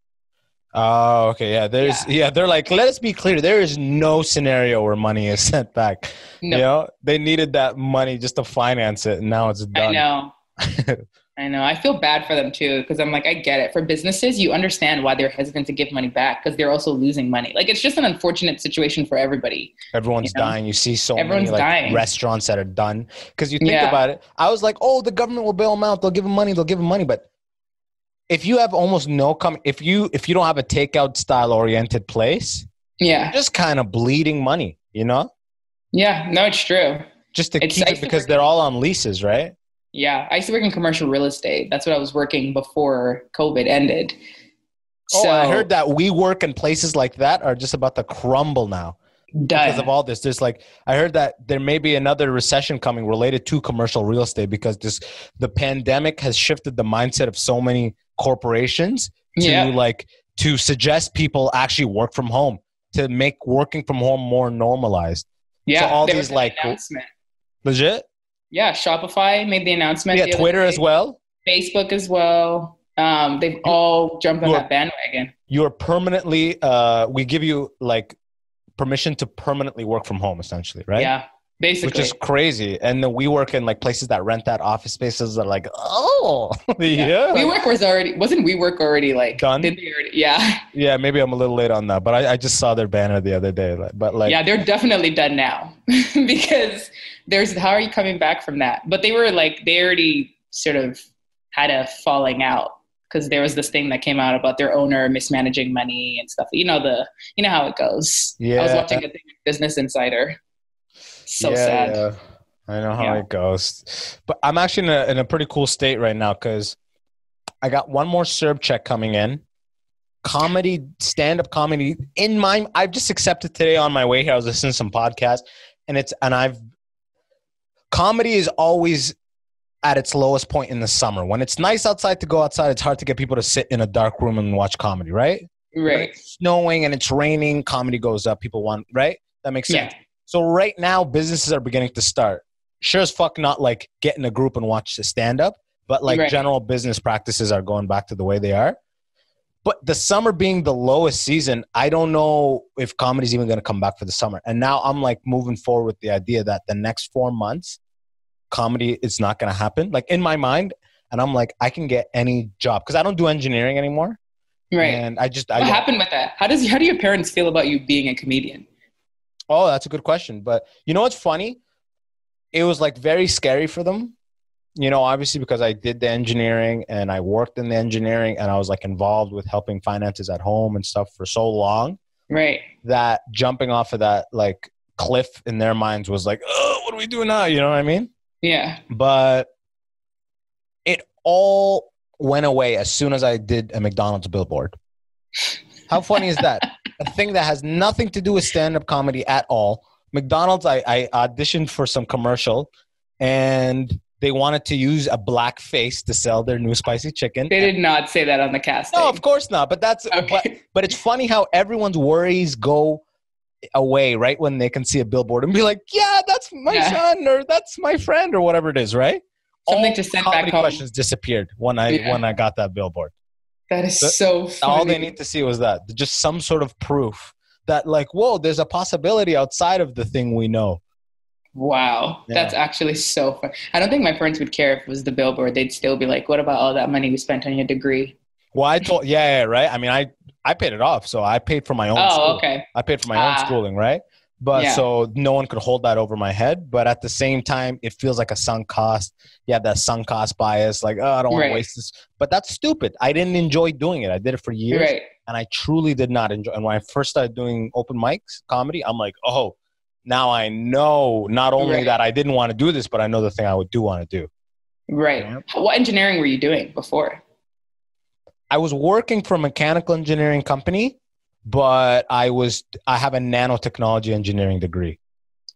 Oh, okay, yeah. There's yeah. They're like, let us be clear. There is no scenario where money is sent back. No, You know, they needed that money just to finance it, and now it's done. I know. I know. I feel bad for them too because I'm like, I get it. For businesses, you understand why they're hesitant to give money back because they're also losing money. Like it's just an unfortunate situation for everybody. Everyone's You know? dying. You see so Everyone's many like dying. restaurants that are done because you think Yeah. about it. I was like, oh, the government will bail them out. They'll give them money. They'll give them money. But if you have almost no come, if you if you don't have a takeout style oriented place, Yeah. you're just kind of bleeding money. You know, Yeah. No, it's true. just to It's keep it because they're all on leases, right? Yeah. I used to work in commercial real estate. That's what I was working before COVID ended. Oh, I heard that WeWork in places like that are just about to crumble now. because of all this. There's like I heard that there may be another recession coming related to commercial real estate because this the pandemic has shifted the mindset of so many corporations to Yeah. like to suggest people actually work from home to make working from home more normalized. yeah. all these, like. Legit? Yeah. Shopify made the announcement. Yeah, the Twitter day. as well. Facebook as well. Um, they've all jumped on you are- that bandwagon. You're permanently uh we give you like permission to permanently work from home essentially, right? Yeah. Basically. which is crazy. And then WeWork in like places that rent that office spaces that are like, oh, yeah. WeWork was already wasn't WeWork already like Done? Did they already, yeah, Yeah, maybe I'm a little late on that, but I, I just saw their banner the other day. Like, but like, yeah, they're definitely done now because there's how are you coming back from that? But they were like they already sort of had a falling out because there was this thing that came out about their owner mismanaging money and stuff. You know the you know how it goes. yeah I was watching a thing with Business Insider. So yeah, sad. yeah. I know how Yeah. it goes. But I'm actually in a, in a pretty cool state right now because I got one more CERB check coming in. Comedy, stand up comedy. In my, I've just accepted today on my way here. I was listening to some podcast, and it's and I've comedy is always at its lowest point in the summer. When it's nice outside to go outside, it's hard to get people to sit in a dark room and watch comedy, right? Right. snowing and it's raining, comedy goes up. People want right. That makes sense. Yeah. So right now, businesses are beginning to start. Sure as fuck, not like get in a group and watch the stand up, but like Right. general business practices are going back to the way they are. But the summer being the lowest season, I don't know if comedy's even going to come back for the summer. And now I'm like moving forward with the idea that the next four months, comedy is not going to happen. Like in my mind, and I'm like, I can get any job because I don't do engineering anymore. Right. And I just, I what happened with that? How does how do your parents feel about you being a comedian? Oh, that's a good question. But you know what's funny? It was like very scary for them. You know, obviously because I did the engineering and I worked in the engineering and I was like involved with helping finances at home and stuff for so long Right. that jumping off of that like cliff in their minds was like, oh, what do we do now? You know what I mean? Yeah. But it all went away as soon as I did a McDonald's billboard. How funny is that? A thing that has nothing to do with stand-up comedy at all. McDonald's, I, I auditioned for some commercial, and they wanted to use a black face to sell their new spicy chicken. They did not say that on the casting. No, of course not. But that's but, Okay. but it's funny how everyone's worries go away right when they can see a billboard and be like, "Yeah, that's my Yeah. son," or "That's my friend," or whatever it is, right? Something All to send back home. questions disappeared when I Yeah. when I got that billboard. That is The- so funny. All they need to see was that just some sort of proof that like, whoa, there's a possibility outside of the thing we know. Wow. Yeah. That's actually so fun. I don't think my parents would care if it was the billboard. They'd still be like, what about all that money we spent on your degree? Well, I told, yeah, yeah, right. I mean, I I paid it off, so I paid for my own. Oh, school. okay. I paid for my own Ah. schooling, right? But Yeah. so no one could hold that over my head. But at the same time, it feels like a sunk cost. You have that sunk cost bias, like, oh, I don't want Right. to waste this. But that's stupid. I didn't enjoy doing it. I did it for years, Right. and I truly did not enjoy. And when I first started doing open mics, comedy, I'm like, oh, now I know not only Right. that I didn't want to do this, but I know the thing I would do want to do. Right. Yeah. What engineering were you doing before? I was working for a mechanical engineering company, but I was I have a nanotechnology engineering degree.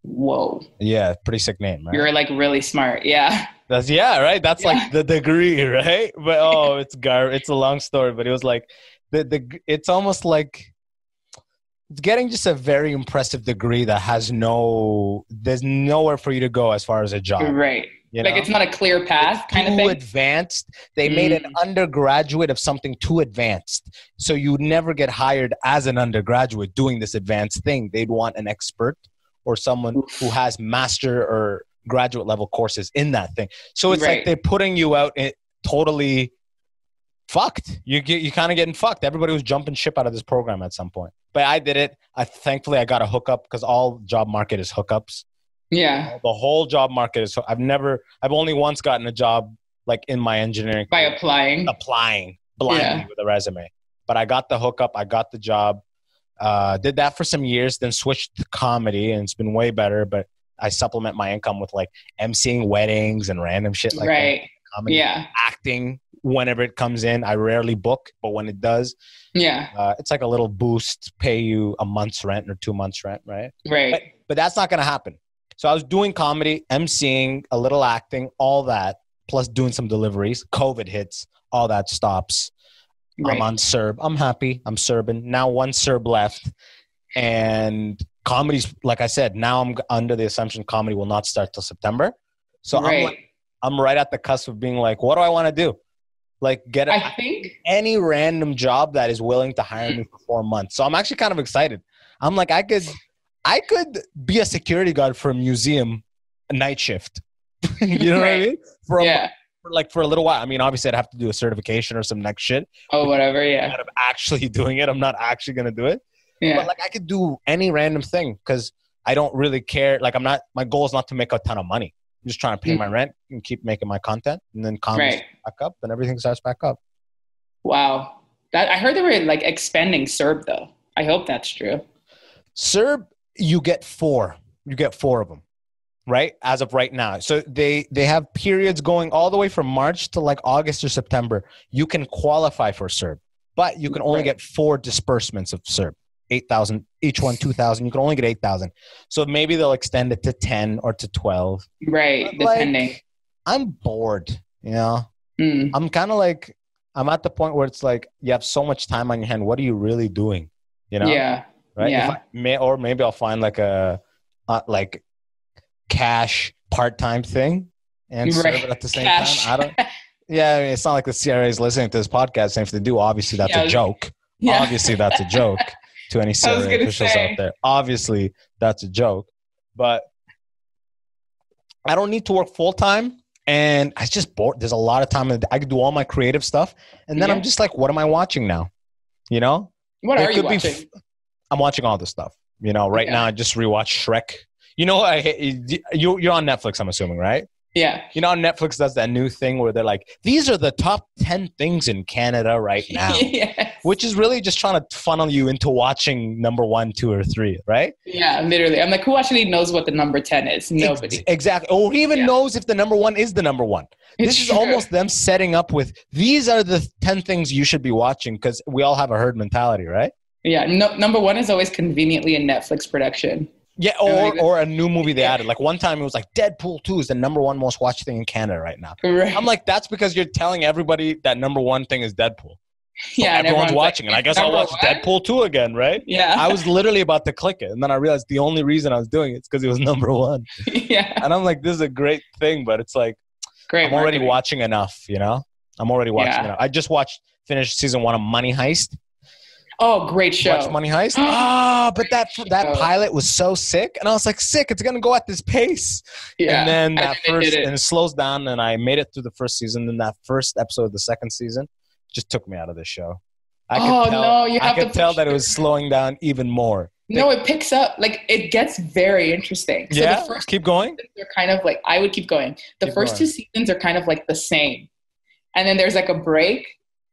Whoa. Yeah, pretty sick name, right? You're like really smart. Yeah. That's yeah, right. That's Yeah. like the degree, right? But oh, it's gar. It's a long story, but it was like the the. It's almost like it's getting just a very impressive degree that has no. There's nowhere for you to go as far as a job. Right. You like know? it's not a clear path kind of too thing. advanced. They made an Mm. undergraduate of something too advanced. So you never get hired as an undergraduate doing this advanced thing. They'd want an expert or someone Oof. who has master or graduate level courses in that thing. So it's like they're putting you out in, totally fucked. You get you kind of getting fucked. Everybody was jumping ship out of this program at some point. But I did it. I thankfully I got a hookup because all job market is hookups Yeah. the whole job market is so i've never i've only once gotten a job like in my engineering By career, applying. applying blindly Yeah. with a resume but i got the hookup i got the job uh, did that for some years then switched to comedy and it's been way better but i supplement my income with like emceeing weddings and random shit like that. right. comedy Yeah. acting whenever it comes in i rarely book but when it does Yeah. uh, it's like a little boost pay you a month's rent or two months rent right Right. but that's not going to happen. So I was doing comedy, emceeing, a little acting, all that, plus doing some deliveries. COVID hits, all that stops. Right. I'm on CERB. I'm happy. I'm Serbian. Now one CERB left. And comedy's, like I said, now I'm under the assumption comedy will not start till September. So I'm, like, I'm right at the cusp of being like, what do I want to do? Like get a, I think any random job that is willing to hire me for four months. So I'm actually kind of excited. I'm like, I could, I could be a security guard for a museum, a night shift. you know what I mean? For, yeah. for like for a little while. I mean, obviously, I'd have to do a certification or some next shit. Oh, whatever. Yeah. Of actually doing it, I'm not actually gonna do it. Yeah. But like, I could do any random thing because I don't really care. Like, I'm not. My goal is not to make a ton of money. I'm just trying to pay my mm. rent and keep making my content, and then comedy Right. back up, and everything starts back up. Wow. That I heard they were like expanding CERB though. I hope that's true. CERB, you get four. You get four of them, right? As of right now. So they they have periods going all the way from March to like August or September. You can qualify for CERB, but you can only Right. get four disbursements of CERB. Eight thousand each one, two thousand. You can only get eight thousand. So maybe they'll extend it to ten or to twelve. Right. But, like, Depending. I'm bored. You know, Mm. I'm kind of like I'm at the point where it's like you have so much time on your hand. What are you really doing? You know? Yeah. Right? Yeah. I may, or maybe I'll find like a uh, like cash part time thing and serve it at the same Cash. time. I don't. Yeah, I mean, it's not like the CRA is listening to this podcast. And if they do, obviously that's Yeah. a joke. yeah. Obviously that's a joke to any CRA officials say. out there. Obviously that's a joke, but I don't need to work full time. And I just bored. There's a lot of time. I could do all my creative stuff, and then Yeah. I'm just like, what am I watching now? You know, What it are you watching? f- I'm watching all this stuff. You know, right now I just rewatched Shrek. You know, I you you're on Netflix. I'm assuming, right? yeah. You know, Netflix does that new thing where they're like, these are the top ten things in Canada right now, yes. which is really just trying to funnel you into watching number one, two, or three, right? Yeah, literally. I'm like, who actually knows what the number 10 is? Nobody. Ex- exactly. Or even Yeah. knows if the number one is the number one. It's this is true. almost them setting up with these are the ten things you should be watching because we all have a herd mentality, right? Yeah, no, number one is always conveniently a Netflix production. Yeah, or, or a new movie they added. Like one time it was like Deadpool 2 is the number one most watched thing in Canada right now. Right. I'm like, that's because you're telling everybody that number one thing is Deadpool. So yeah, everyone's everyone's watching like, it. I guess I'll watch one?" Deadpool 2 again, right? Yeah. I was literally about to click it. And then I realized the only reason I was doing it is because it was number one. yeah. And I'm like, this is a great thing, but it's like, Great. I'm already marketing. watching enough, you know? I'm already watching Yeah. enough. I just watched, finished season one of Money Heist. Oh, great show. Watch Money Heist. Ah, but that that pilot was so sick, and I was like, sick. It's gonna go at this pace. yeah. And then that they first, it. and it slows down, and I made it through the first season. Then that first episode of the second season just took me out of the show. I could Oh, tell, no, you have I could to tell that it was slowing down even more. no, it picks up. Like, it gets very interesting. So yeah, the first keep going. They're kind of like, I would keep going. The Keep first going. two seasons are kind of like the same. And then there's like a break.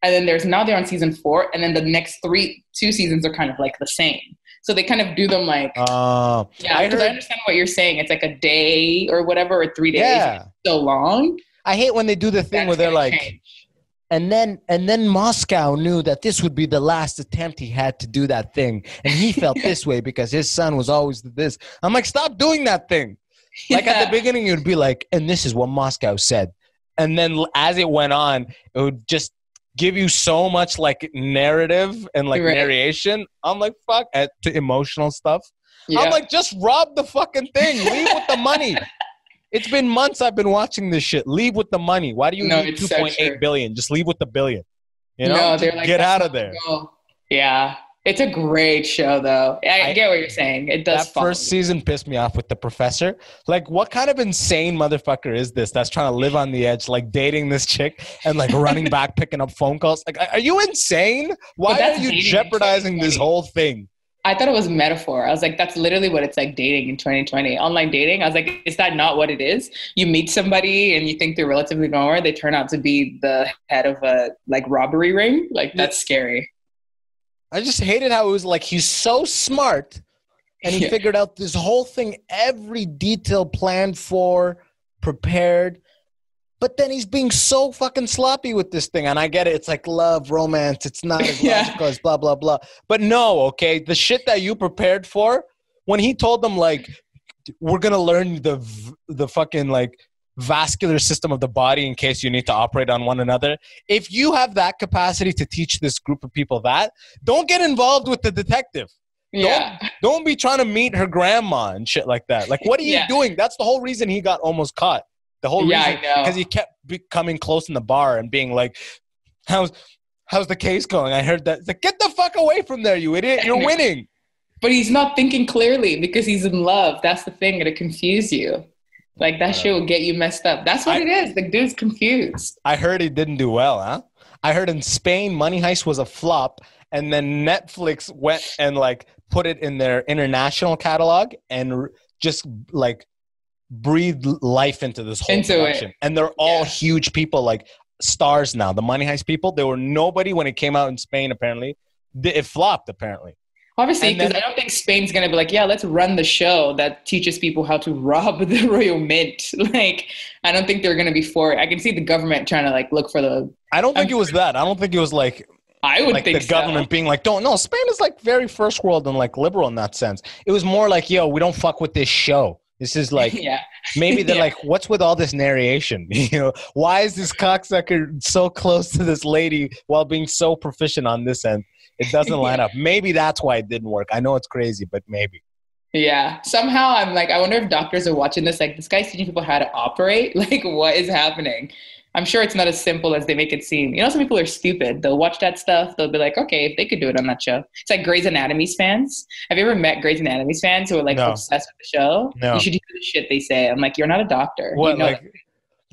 And then there's now they're on season four. And then the next three, two seasons are kind of like the same. So they kind of do them like, Uh, yeah, I because I, heard- understand what you're saying. It's like a day or whatever, or three days. yeah. So long. I hate when they do the thing That's where they're like, change. and then and then Moscow knew that this would be the last attempt he had to do that thing, and he felt this way because his son was always this. I'm like, stop doing that thing. Like at the beginning, you'd be like, and this is what Moscow said, and then as it went on, it would just give you so much like narrative and like Right. narration. I'm like, fuck, uh, to emotional stuff. Yeah. I'm like, just rob the fucking thing. Leave with the money. It's been months I've been watching this shit. Leave with the money. Why do you No, need it's two so eight billion? Just leave with the billion. You know, no, like, get out of there. the. Yeah. It's a great show, though. I, I- get what you're saying. It does. That follow first season pissed me off with the professor. Like, what kind of insane motherfucker is this that's trying to live on the edge, like dating this chick and like running back, picking up phone calls? Like, are you insane? Why are you jeopardizing this whole thing? I thought it was metaphor. I was like, that's literally what it's like dating in 2020. Online dating. I was like, is that not what it is? You meet somebody and you think they're relatively normal. They turn out to be the head of a like robbery ring. Like that's scary. I just hated how it was like he's so smart and he Yeah. figured out this whole thing, every detail planned for, prepared. But then he's being so fucking sloppy with this thing. And I get it. It's like love, romance. It's not as Yeah. logical as blah, blah, blah. But no, okay. The shit that you prepared for, when he told them, like, we're going to learn the, the fucking, like, vascular system of the body in case you need to operate on one another. If you have that capacity to teach this group of people that, don't get involved with the detective. Yeah. Don't don't be trying to meet her grandma and shit like that. Like, what are you Yeah. doing? That's the whole reason he got almost caught. The whole Yeah, reason I know. because he kept be- coming close in the bar and being like, "How's how's the case going?" I heard that. It's like, get the fuck away from there, you idiot! You're winning. But he's not thinking clearly because he's in love. That's the thing. It'll confuse you. Like that shit will get you messed up. That's what I- it is. The dude's confused. I heard he didn't do well, huh? I heard in Spain, Money Heist was a flop, and then Netflix went and like put it in their international catalog and r- just like breathed life into this whole Into it. And they're all Yeah. huge people, like stars now. The Money Heist people, they were nobody when it came out in Spain. Apparently, it flopped. Apparently, Obviously, because I don't think Spain's gonna be like, yeah, let's run the show that teaches people how to rob the royal mint. Like, I don't think they're gonna be for it. I can see the government trying to like look for the. I don't think I'm it was that. I don't think it was like I would like think the government being like, don't no, Spain is like very first world and like liberal in that sense. It was more like, yo, we don't fuck with this show. This is like yeah, maybe they're Yeah. like, what's with all this narration? You know, why is this cocksucker so close to this lady while being so proficient on this end? It doesn't line up. Maybe that's why it didn't work. I know it's crazy, but maybe. yeah. Somehow I'm like, I wonder if doctors are watching this. Like, this guy's teaching people how to operate. Like, what is happening? I'm sure it's not as simple as they make it seem. You know, some people are stupid. They'll watch that stuff. They'll be like, okay, if they could do it on that show. It's like Grey's Anatomy's fans. Have you ever met Grey's Anatomy's fans who are like No. obsessed with the show? No. You should hear the shit they say. I'm like, you're not a doctor. You What know like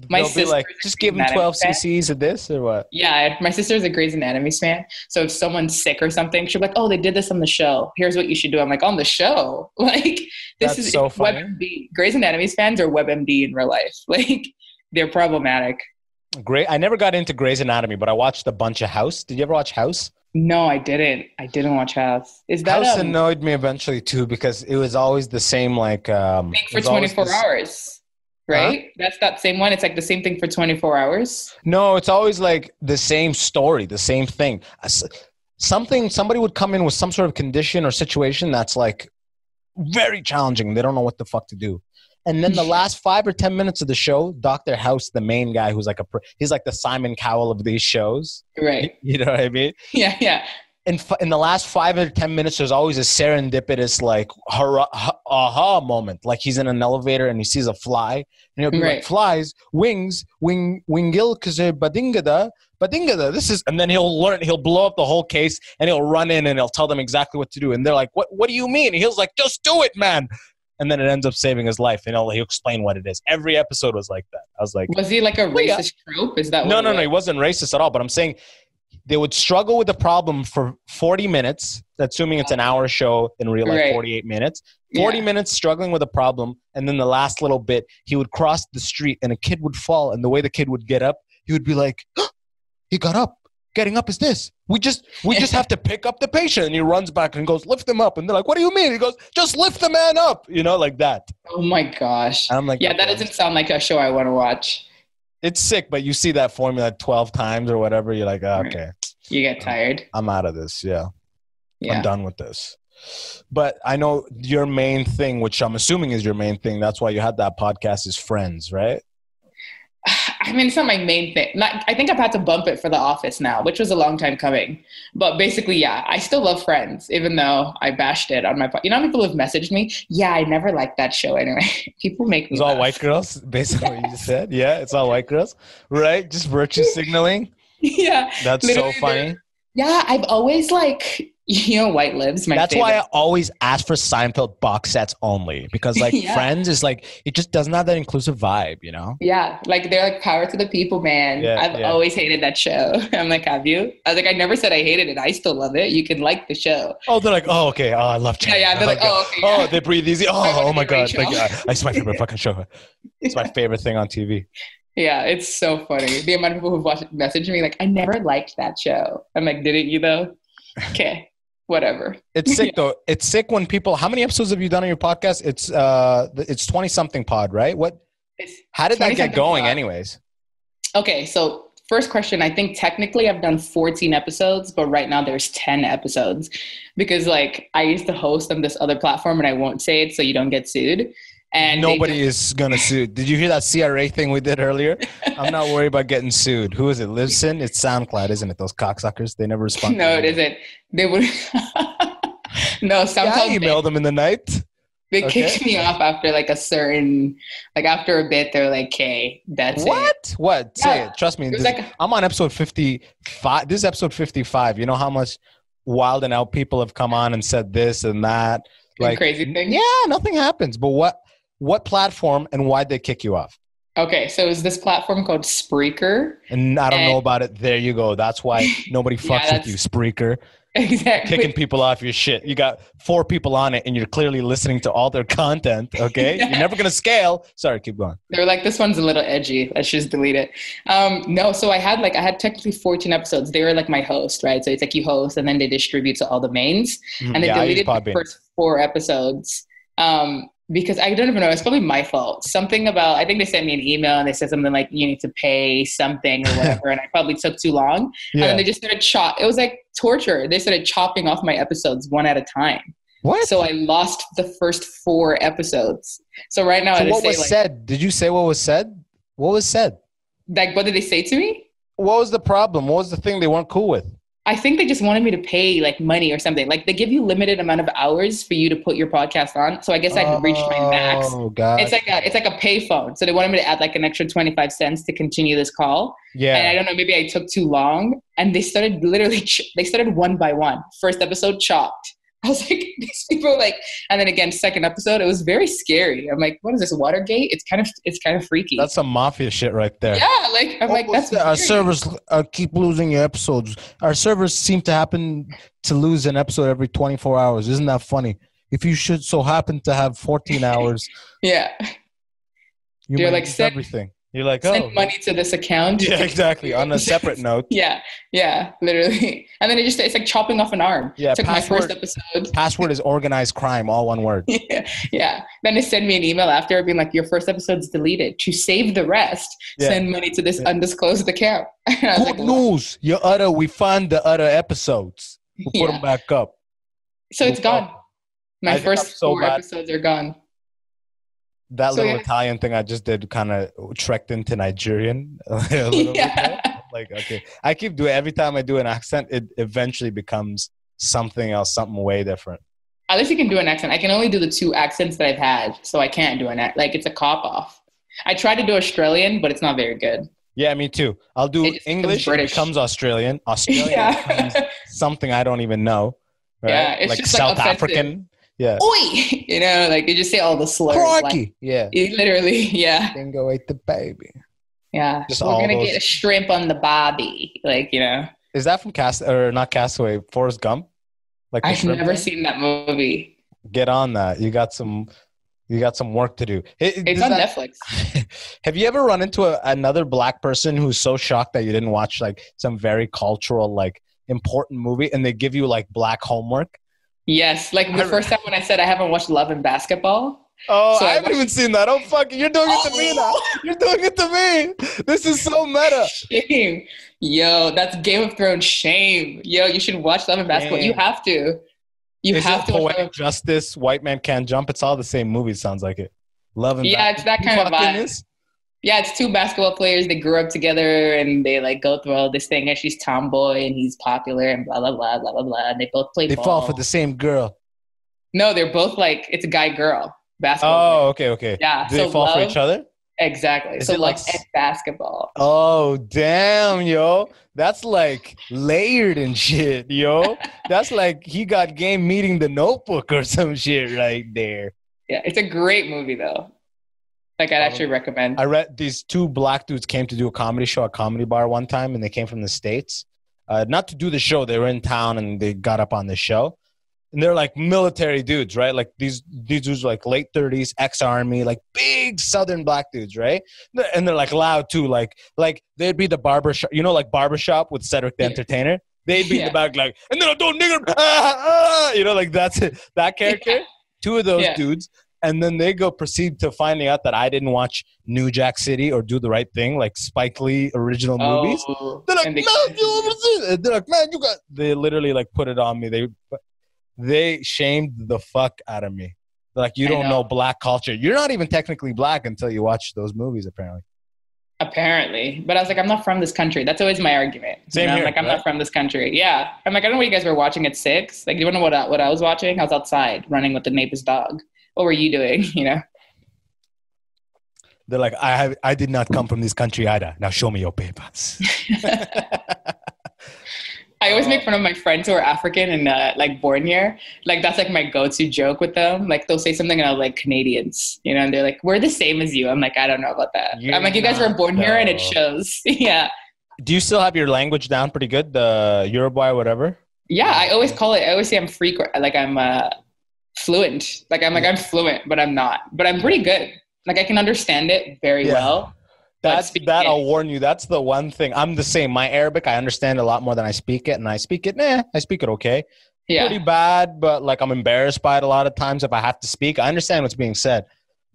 My they'll be like, just give him Anatomy twelve fan. cc's of this or what? Yeah, my sister's a Grey's Anatomy fan. So if someone's sick or something, she'll be like, "Oh, they did this on the show. Here's what you should do." I'm like, "On the show? Like this That's is so funny. WebMD. Grey's Anatomy's fans are WebMD in real life. Like they're problematic." Great. I never got into Grey's Anatomy, but I watched a bunch of House. Did you ever watch House? No, I didn't. I didn't watch House. Is that House um, annoyed me eventually too because it was always the same like um for 24 this- hours? Uh-huh. Right? That's that same one. It's like the same thing for 24 hours. No, it's always like the same story, the same thing. Something somebody would come in with some sort of condition or situation that's like very challenging. They don't know what the fuck to do. And then the last five or ten minutes of the show, Doctor House, the main guy, who's like a he's like the Simon Cowell of these shows. Right. You know what I mean? Yeah, yeah. In, f- in the last five or ten minutes, there's always a serendipitous like hurrah, aha moment. Like he's in an elevator and he sees a fly, and he'll be like, "Flies, wings, wing, wingil, kaze badingada, badingada." This is, and then he'll learn. He'll blow up the whole case, and he'll run in and he'll tell them exactly what to do. And they're like, "What? What do you mean?" And he's like, "Just do it, man." And then it ends up saving his life, and he'll, he'll explain what it is. Every episode was like that. I was like, Was he like a racist trope? Is that no, no, no. He wasn't racist at all. But I'm saying they would struggle with the problem for 40 minutes, assuming it's an hour show in real life, Right. 48 minutes. 40 Yeah. minutes struggling with a problem. And then the last little bit, he would cross the street and a kid would fall. And the way the kid would get up, he would be like, he got up. Getting up is this. We just we just have to pick up the patient. And he runs back and goes, lift them up. And they're like, what do you mean? He goes, just lift the man up. You know, like that. Oh my gosh. And I'm like, Yeah, that doesn't sound like a show I want to watch. It's sick, but you see that formula 12 times or whatever. You're like, ah, Right. okay, You get tired. I'm out of this. Yeah. Yeah. I'm done with this. But I know your main thing, which I'm assuming is your main thing. That's why you had that podcast, is Friends, right? I mean, it's not my main thing. Not, I think I've had to bump it for The Office now, which was a long time coming. But basically, yeah, I still love Friends, even though I bashed it on my. po- You know, how people have messaged me. Yeah, I never liked that show. Anyway, people make me. It's all laugh. white girls, basically what you just said. Yeah, it's all white girls, right? Just virtue signaling. yeah, That's so funny. yeah. I've always like you know, White Lives. My That's favorite. why I always ask for Seinfeld box sets only because, like, Yeah. Friends is like it just doesn't have that inclusive vibe, you know? Yeah, like they're like power to the people, man. Yeah, I've yeah. always hated that show. I'm like, have you? I was like, I never said I hated it. I still love it. You can like the show. Oh, they're like, oh, okay, oh, I love Yeah, Chandler. yeah. They're like, oh, okay. Oh, they breathe easy. Oh, oh my god, like, yeah, it's my favorite fucking show. It's my favorite thing on TV. Yeah, it's so funny. The amount of people who've watched it message me like, I never liked that show. I'm like, didn't you though? Okay, whatever. It's sick though. It's sick when people. How many episodes have you done on your podcast? It's uh, it's twenty something pod, right? What? It's, How did that get going, pod. anyways? okay, so first question, I think technically I've done 14 episodes, but right now there's 10 episodes because like I used to host on this other platform and I won't say it so you don't get sued. And Nobody is gonna sue. Did you hear that CRA thing we did earlier? I'm not worried about getting sued. Who is it? Libsyn? It's SoundCloud, isn't it? Those cocksuckers. They never respond. no, it isn't. They would. no, Yeah, I they, emailed them in the night. they Okay. kicked me off after like a certain, like after a bit, they're like, "Okay, that's it." What? What? Say Yeah. it. Trust me. It this- like, I'm on episode 55. This is episode 55. You know how much wild and out people have come on and said this and that. Like crazy thing. Yeah, nothing happens. But what what platform and why'd they kick you off? Okay, so is this platform called Spreaker? And I don't and, know about it. There you go. That's why nobody fucks yeah, with you, Spreaker. Exactly. Kicking people off your shit. You got four people on it and you're clearly listening to all their content. Okay. yeah. You're never going to scale. Sorry, keep going. They're like, this one's a little edgy. Let's just delete it. Um, no, so I had like, I had technically 14 episodes. They were like my host, right? So it's like you host and then they distribute to all the mains. Mm-hmm. And they yeah, deleted the first four episodes. Um, because I don't even know. It's probably my fault. Something about I think they sent me an email and they said something like you need to pay something or whatever, and I probably took too long. Yeah. And then they just started chop. It was like torture. They started chopping off my episodes one at a time. What? So I lost the first four episodes. So right now, so what was like, said? Did you say what was said? What was said? Like, what did they say to me? What was the problem? What was the thing they weren't cool with? I think they just wanted me to pay like money or something. Like they give you limited amount of hours for you to put your podcast on. So I guess I could reach my max. Oh God. It's like a it's like a pay phone. So they wanted me to add like an extra twenty five cents to continue this call. Yeah. And I don't know, maybe I took too long. And they started literally they started one by one. First episode chopped. I was like, these people like, and then again, second episode, it was very scary. I'm like, what is this Watergate? It's kind of, it's kind of freaky. That's some mafia shit right there. Yeah, like I'm what like, that's our servers uh, keep losing your episodes. Our servers seem to happen to lose an episode every 24 hours. Isn't that funny? If you should so happen to have 14 hours, yeah, you They're like everything. You're like, oh send oh, money to this account. Yeah, exactly. On a separate note. yeah, yeah, literally. And then it just it's like chopping off an arm. Yeah, took password, my first episode. Password is organized crime, all one word. yeah, yeah. Then they send me an email after being like, your first episode's deleted. To save the rest, yeah. send money to this yeah. undisclosed account. Good like, news. Your other, we found the other episodes. We will put them back up. So it's gone. My I first so four bad. episodes are gone that so, little yeah. Italian thing I just did kind of trekked into Nigerian a little yeah. bit. Like, okay, I keep doing every time I do an accent, it eventually becomes something else, something way different. At least you can do an accent. I can only do the two accents that I've had, so I can't do an act. Like it's a cop off. I tried to do Australian, but it's not very good. Yeah, me too. I'll do it English. It becomes Australian. Australian yeah. something I don't even know. Right? Yeah, it's like just South like African. Yeah. Oi! You know, like you just say all the slurs. Crikey! Like, yeah. Literally, yeah. Dingo ate the baby. Yeah. Just We're gonna those... get a shrimp on the bobby. Like, you know. Is that from Cast or not Castaway? Forrest Gump? Like I've never thing? seen that movie. Get on that. You got some you got some work to do. It, it's on that, Netflix. have you ever run into a, another black person who's so shocked that you didn't watch like some very cultural, like important movie and they give you like black homework? Yes, like the first time when I said I haven't watched Love and Basketball. Oh, so I, I haven't watched- even seen that. Oh fuck, you're doing it to me now. Oh! You're doing it to me. This is so meta. Shame. Yo, that's Game of Thrones shame. Yo, you should watch Love and Basketball. Damn. You have to. You is have to. Poetic Justice, White Man Can't Jump. It's all the same movie. Sounds like it. Love and yeah, it's that kind of vibe. Is? Yeah, it's two basketball players. They grew up together and they like go through all this thing. And she's tomboy and he's popular and blah blah blah blah blah blah. And they both play. They ball. fall for the same girl. No, they're both like it's a guy girl basketball. Oh, okay, okay. Yeah. Do so they fall love, for each other? Exactly. Is so like at basketball. Oh damn, yo. That's like layered and shit, yo. That's like he got game meeting the notebook or some shit right there. Yeah, it's a great movie though. Like I'd actually recommend. I read these two black dudes came to do a comedy show at Comedy Bar one time, and they came from the states. Uh, not to do the show, they were in town and they got up on the show. And they're like military dudes, right? Like these these dudes like late thirties, ex army, like big Southern black dudes, right? And they're like loud too, like like they'd be the barbershop, you know, like barbershop with Cedric the yeah. Entertainer. They'd be yeah. in the back like, and then I don't nigger, ah, ah, you know, like that's it. That character. Yeah. Two of those dudes and then they go proceed to finding out that I didn't watch New Jack City or Do the Right Thing, like Spike Lee original oh, movies. Oh, they're like, man, you They're like, man, you got. They literally like put it on me. They they shamed the fuck out of me. They're like, you don't know. know. black culture. You're not even technically black until you watch those movies, apparently. Apparently, but I was like, I'm not from this country. That's always my argument. Same you know? here, I'm like, I'm not from this country. Yeah, I'm like, I don't know what you guys were watching at six. Like, you want to know what I, what I was watching? I was outside running with the neighbor's dog what were you doing? You know. They're like, I have, I did not come from this country either. Now show me your papers. I always make fun of my friends who are African and uh, like born here. Like that's like my go-to joke with them. Like they'll say something and I'm like Canadians, you know, and they're like, "We're the same as you." I'm like, I don't know about that. You're I'm like, you guys were born here and it shows. yeah, Do you still have your language down pretty good? The Yoruba, whatever. yeah. I always call it. I always say I'm frequent. Like I'm uh, fluent. Like I'm like I'm fluent, but I'm not. But I'm pretty good. Like I can understand it very Yeah. well. That's that. I'll warn you. That's the one thing. I'm the same. My Arabic, I understand a lot more than I speak it, and I speak it. Nah, I speak it okay. Yeah. Pretty bad, but like I'm embarrassed by it a lot of times if I have to speak. I understand what's being said,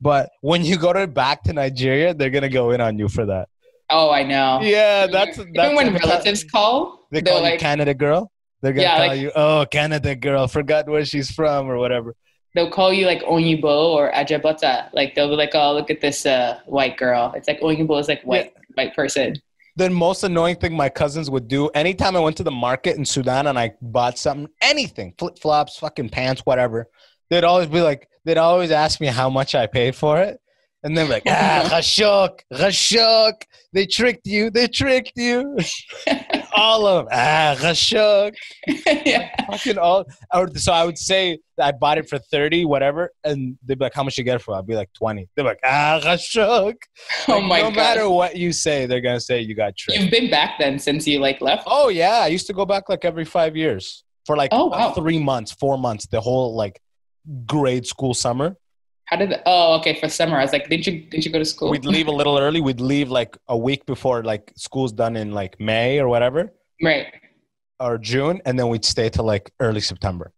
but when you go to back to Nigeria, they're gonna go in on you for that. Oh, I know. Yeah, that's Even that's when every time- relatives call, They call you like, Canada girl. They're gonna Yeah, call like- you, oh, Canada girl. Forgot where she's from or whatever. they'll call you like Onyibo or Ajabota. Like they'll be like, "Oh, look at this uh, white girl." It's like Onyibo is like white white person. The most annoying thing my cousins would do anytime I went to the market in Sudan and I bought something, anything, flip flops, fucking pants, whatever, they'd always be like, they'd always ask me how much I paid for it. And then like, ah, Rashok, Rashok, they tricked you, they tricked you. all of them, ah, Rashok. yeah. fucking all or so I would say I bought it for 30, whatever, and they'd be like, How much you get for? I'd be like 20. They're like, ah Rashok. Oh Like, my no god. matter what you say, they're gonna say you got tricked. You've been back then since you like left. oh yeah. I used to go back like every five years for like Oh, wow. three months, four months, the whole like grade school summer. How did? The, oh, okay. For summer, I was like, didn't you didn't you go to school? We'd leave a little early. We'd leave like a week before like school's done in like May or whatever. right. Or June, and then we'd stay till like early September.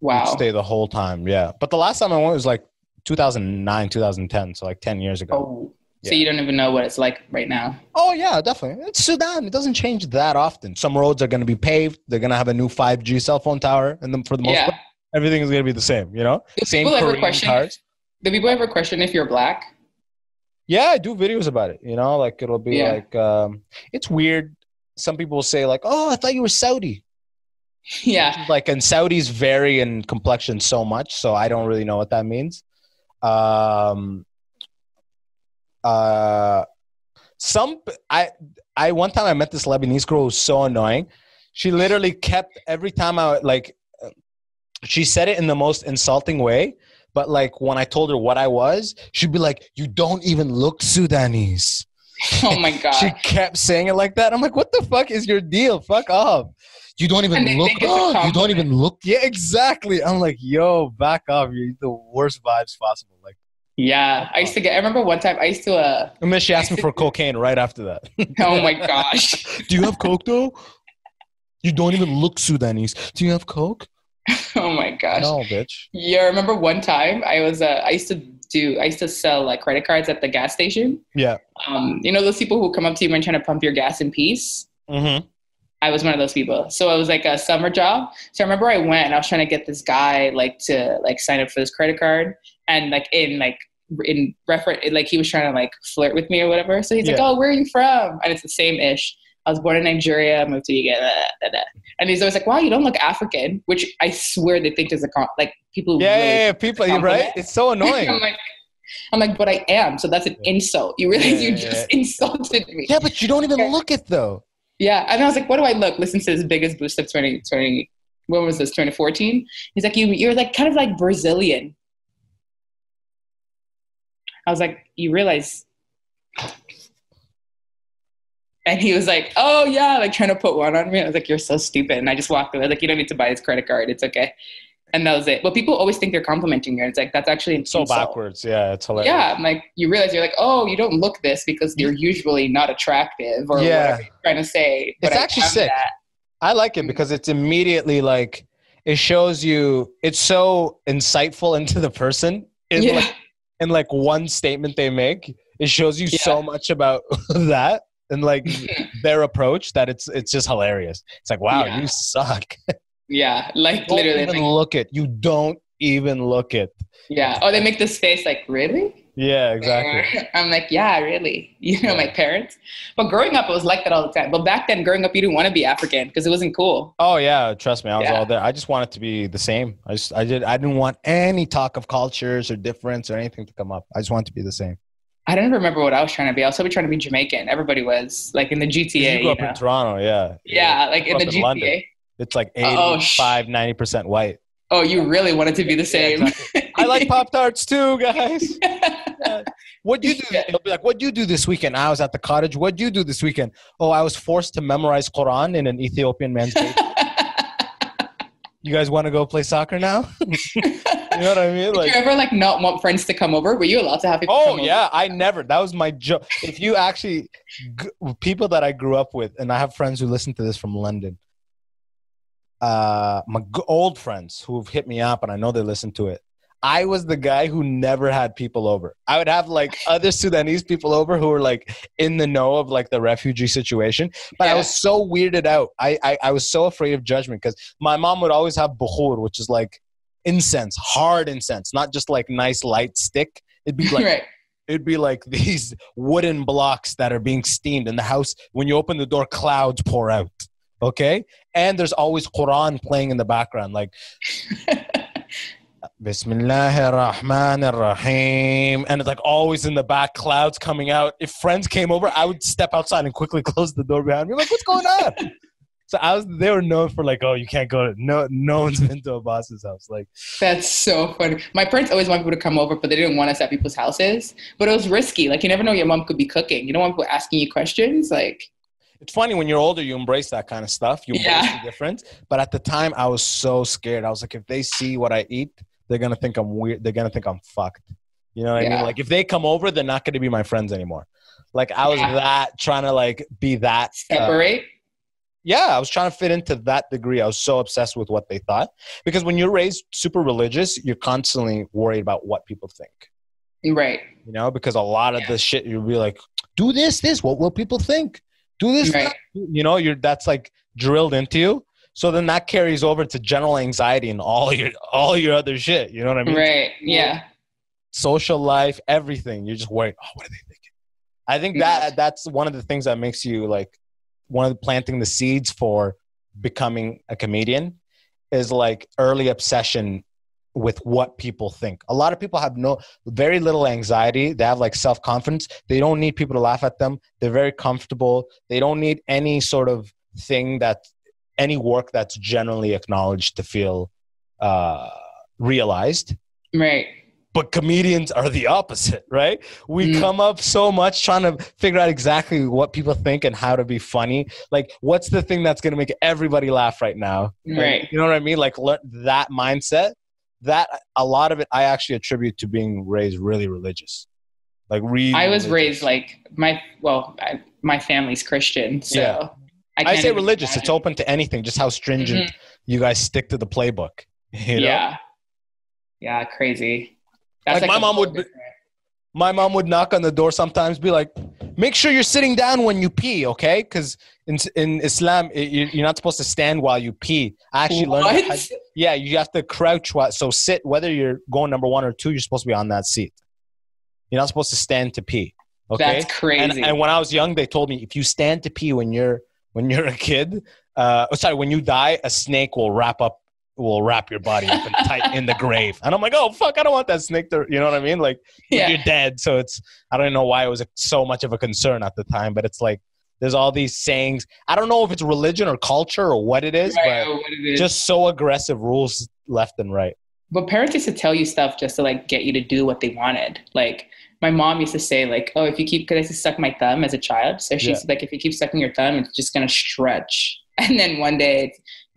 Wow. We'd stay the whole time, yeah. But the last time I went was like 2009, 2010, so like 10 years ago. Oh, so you don't even know what it's like right now. Oh, yeah, definitely. It's Sudan. It doesn't change that often. Some roads are going to be paved. They're going to have a new 5G cell phone tower, and then for the most yeah. part, everything is going to be the same. You know, Do same people Korean question? cars. Do people ever question if you're black? Yeah, I do videos about it. You know, like it'll be Yeah. like um, it's weird. Some people will say like, "Oh, I thought you were Saudi." yeah. Like, and Saudis vary in complexion so much, so I don't really know what that means. Um, uh, some I I one time I met this Lebanese girl who was so annoying. She literally kept every time I like. She said it in the most insulting way, but like when I told her what I was, she'd be like, "You don't even look Sudanese." Oh my god. She kept saying it like that. I'm like, what the fuck is your deal? Fuck off. You don't even look. think it's a Oh, you don't even look. Yeah, exactly. I'm like, yo, back off. You're the worst vibes possible. Like, yeah. I used to get. I remember one time I used to. Uh. and then she asked me for cocaine right after that. Oh my gosh. Do you have coke though? You don't even look Sudanese. Do you have coke? Oh my gosh. No, bitch. Yeah, I remember one time I was uh, I used to do I used to sell like credit cards at the gas station. Yeah. Um, you know those people who come up to you and trying to pump your gas in peace. Mm-hmm. I was one of those people. So it was like a summer job. So I remember I went and I was trying to get this guy like to like sign up for this credit card and like in like in reference like he was trying to like flirt with me or whatever. So he's like, "Oh, where are you from?" And it's the same ish. I was born in Nigeria, moved to Uganda, da, da, da. and he's always like, "Wow, you don't look African," which I swear they think is a com- like people. Yeah, really yeah, yeah. People, right? It's so annoying. I'm like, I'm like, but I am. So that's an insult. You realize Yeah, you just insulted me. yeah, but you don't even look it though. Yeah. And I was like, what do I look? Listen to his biggest boost of 2020. when was this? 2014. He's like, you, you're like kind of like Brazilian. I was like, you realize. And he was like, oh yeah, like trying to put one on me. I was like, you're so stupid. And I just walked away. Like, you don't need to buy his credit card. It's okay. And that was it. But people always think they're complimenting you. And it's like, that's actually So insult. backwards. Yeah, it's hilarious. Yeah, I'm like you realize you're like, oh, you don't look this because you're usually not attractive or Yeah. whatever you're trying to say. It's I actually sick. that. I like it because it's immediately like it shows you it's so insightful into the person in Yeah, like in like one statement they make. It shows you Yeah. so much about that and like their approach that it's it's just hilarious. It's like wow, Yeah. you suck. yeah, like Don't literally, even like, look it. You don't even look it. yeah. Oh, they make this face like really. Yeah, exactly. I'm like, yeah, really. You know, Yeah. my parents. But growing up, it was like that all the time. But back then, growing up, you didn't want to be African because it wasn't cool. Oh yeah, trust me, I was Yeah. all there. I just wanted to be the same. I just I did I didn't want any talk of cultures or difference or anything to come up. I just wanted to be the same. I don't remember what I was trying to be. I was probably trying to be Jamaican. Everybody was like in the GTA. You grew You up know? in Toronto, yeah. yeah, like in the in GTA. London. It's like Oh, 85, 90% white. Oh, you really wanted to be the Yeah, same. exactly. I like Pop Tarts too, guys. What'd you do? They'll be like, what'd you do this weekend? I was at the cottage. What'd you do this weekend? Oh, I was forced to memorize Quran in an Ethiopian man's basement. you guys want to go play soccer now? You know what I mean? Did Like, you ever like not want friends to come over? Were you allowed to have people? oh over? yeah, I never. That was my joke. If you actually, g- people that I grew up with, and I have friends who listen to this from London. Uh, my g- old friends who've hit me up, and I know they listen to it. I was the guy who never had people over. I would have like other Sudanese people over who were like in the know of like the refugee situation, but I was so weirded out. I I, I was so afraid of judgment because my mom would always have bukhur, which is like incense, hard incense, not just like nice light stick. It'd be like right. it'd be like these wooden blocks that are being steamed in the house. When you open the door, clouds pour out. Okay, and there's always Quran playing in the background, like Bismillahir Rahmanir Rahim, and it's like always in the back, clouds coming out. If friends came over, I would step outside and quickly close the door behind me. Like, what's going on? So I was. They were known for like, oh, you can't go to no. No one's been to Abbas's house. Like, That's so funny. My parents always wanted people to come over, but they didn't want us at people's houses. But it was risky. Like you never know your mom could be cooking. You don't want people asking you questions. Like it's funny when you're older, you embrace that kind of stuff. You embrace Yeah. the difference. But at the time, I was so scared. I was like, if they see what I eat, they're gonna think I'm weird. They're gonna think I'm fucked. You know what I mean? Like if they come over, they're not gonna be my friends anymore. Like I was Yeah. that trying to like be that. uh, separate. Yeah, I was trying to fit into that degree. I was so obsessed with what they thought because when you're raised super religious, you're constantly worried about what people think. right. You know, because a lot of Yeah. the shit you'll be like, do this, this. What will people think? Do this. Right. You know, you're that's like drilled into you. So then that carries over to general anxiety and all your all your other shit. You know what I mean? Right. Yeah. Social life, everything. You're just worried. Oh, what are they thinking? I think that that's one of the things that makes you like one of the planting the seeds for becoming a comedian is like early obsession with what people think. A lot of people have no very little anxiety. They have like self-confidence. They don't need people to laugh at them. They're very comfortable. They don't need any sort of thing that any work that's generally acknowledged to feel uh realized Right. But comedians are the opposite, right? We Mm. come up so much trying to figure out exactly what people think and how to be funny. Like, what's the thing that's going to make everybody laugh right now? Like, Right. you know what I mean? Like, learn that mindset. That a lot of it, I actually attribute to being raised really religious. Like, really. I was religious. raised like my well, I, my family's Christian, so Yeah. I, I, say even religious. It's open to anything. Just how stringent you guys stick to the playbook. You know? Yeah. Yeah, crazy. Like, my mom would different- my mom would knock on the door sometimes be like make sure you're sitting down when you pee okay? Because in, in islam you're not supposed to stand while you pee. I actually learned that- yeah you have to crouch while so sit whether you're going number one or two you're supposed to be on that seat. You're not supposed to stand to pee okay? That's crazy. and, and when i was young they told me if you stand to pee when you're when you're a kid uh oh, sorry when you die a snake will wrap up will wrap your body up and tight in the grave and i'm like oh fuck i don't want that snake to you know what i mean like yeah. you're dead. So it's I don't know why it was so much of a concern at the time, but it's like there's all these sayings. I don't know if it's religion or culture or what it is, Right, but it is. just so aggressive rules left and right. but parents used to tell you stuff just to like get you to do what they wanted. Like my mom used to say, like, "Oh, if you keep," because I used to suck my thumb as a child. So she's Yeah. like, if you keep sucking your thumb, it's just gonna stretch, and then one day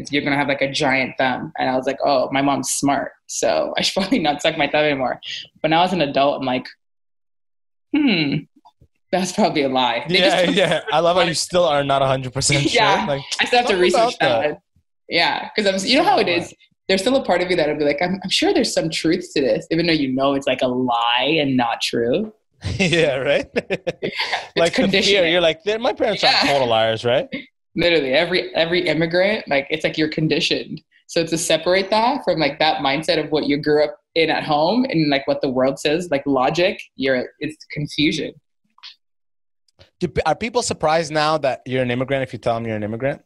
you're gonna have like a giant thumb. And I was like, "Oh, my mom's smart, so I should probably not suck my thumb anymore." But now as an adult, I'm like, "Hmm, that's probably a lie." They Yeah, yeah. I love how you still are not 100 percent sure. Yeah. Like I still have to research that. that. Yeah, because I'm. You know how it is. There's still a part of you that'll be like, I'm, I'm sure there's some truth to this, even though you know it's like a lie and not true. yeah, right. Like the fear. You're like, my parents aren't total liars, right? Literally, every every immigrant, like it's like you're conditioned. So to separate that from like that mindset of what you grew up in at home and like what the world says, like logic, you're it's confusion. Do, are people surprised now that you're an immigrant if you tell them you're an immigrant?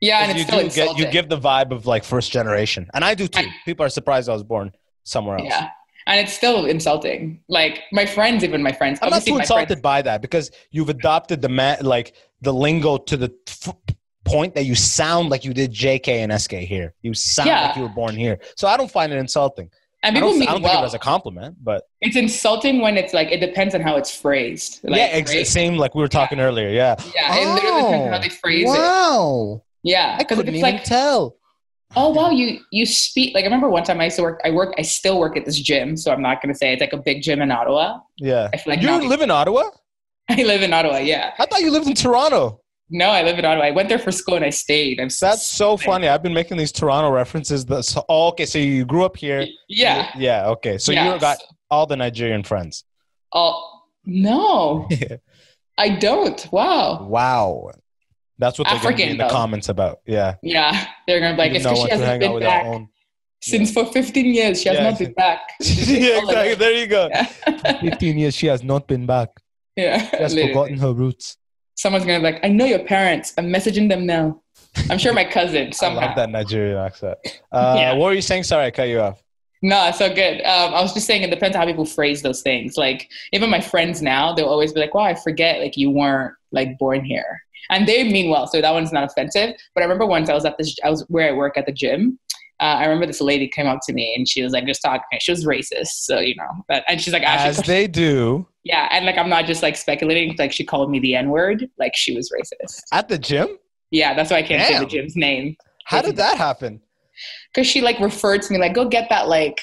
Yeah, and you still do get you give the vibe of like first generation, and I do too. People are surprised I was born somewhere else. Yeah. And it's still insulting. Like my friends, even my friends. I'm not too insulted friends- by that because you've adopted the ma- like the lingo to the f- point that you sound like you did JK and SK here. You sound Yeah. like you were born here. So I don't find it insulting. and I don't, mean I don't think it as a compliment, but it's insulting when it's like it depends on how it's phrased. Like, yeah, ex- right? same like we were talking earlier. Yeah. yeah, it literally depends on how they phrase it. Oh, wow. Yeah, I couldn't even like, tell. Oh wow, you you speak like I remember one time I used to work. I work. I still work at this gym, so I'm not gonna say it's like a big gym in Ottawa. Yeah. I feel like you now- live in Ottawa? I live in Ottawa. Yeah, I thought you lived in Toronto. no, I live in Ottawa. I went there for school and I stayed. I'm That's so funny. I've been making these Toronto references. That's oh, okay. So you grew up here. Yeah. Yeah. Okay. So yeah. you got all the Nigerian friends. Oh no, I don't. Wow. wow. That's what they're going to be in the though. comments about. Yeah. Yeah, they're gonna be like, it's because she hasn't been back own. since for 15 years. She has Yeah, not been back. yeah, exactly. There you go. Yeah. 15 years, she has not been back. yeah. She has literally. forgotten her roots. Someone's gonna be like, I know your parents. I'm messaging them now. I'm sure my cousin I love that Nigerian accent. Uh, Yeah. What were you saying? Sorry, I cut you off. No, it's so good. Um, I was just saying it depends on how people phrase those things. Like even my friends now, they'll always be like, "Wow, I forget like you weren't like born here," and they mean well, so that one's not offensive. But I remember once I was at this, I was where I work at the gym. Uh, I remember this lady came up to me and she was like just talking. She was racist, so you know. But and she's like, As they do yeah, and like I'm not just like speculating. Like she called me the N word, like she was racist. at the gym. Yeah, that's why I can't say the gym's name How did that happen? because she like referred to me like, "Go get that like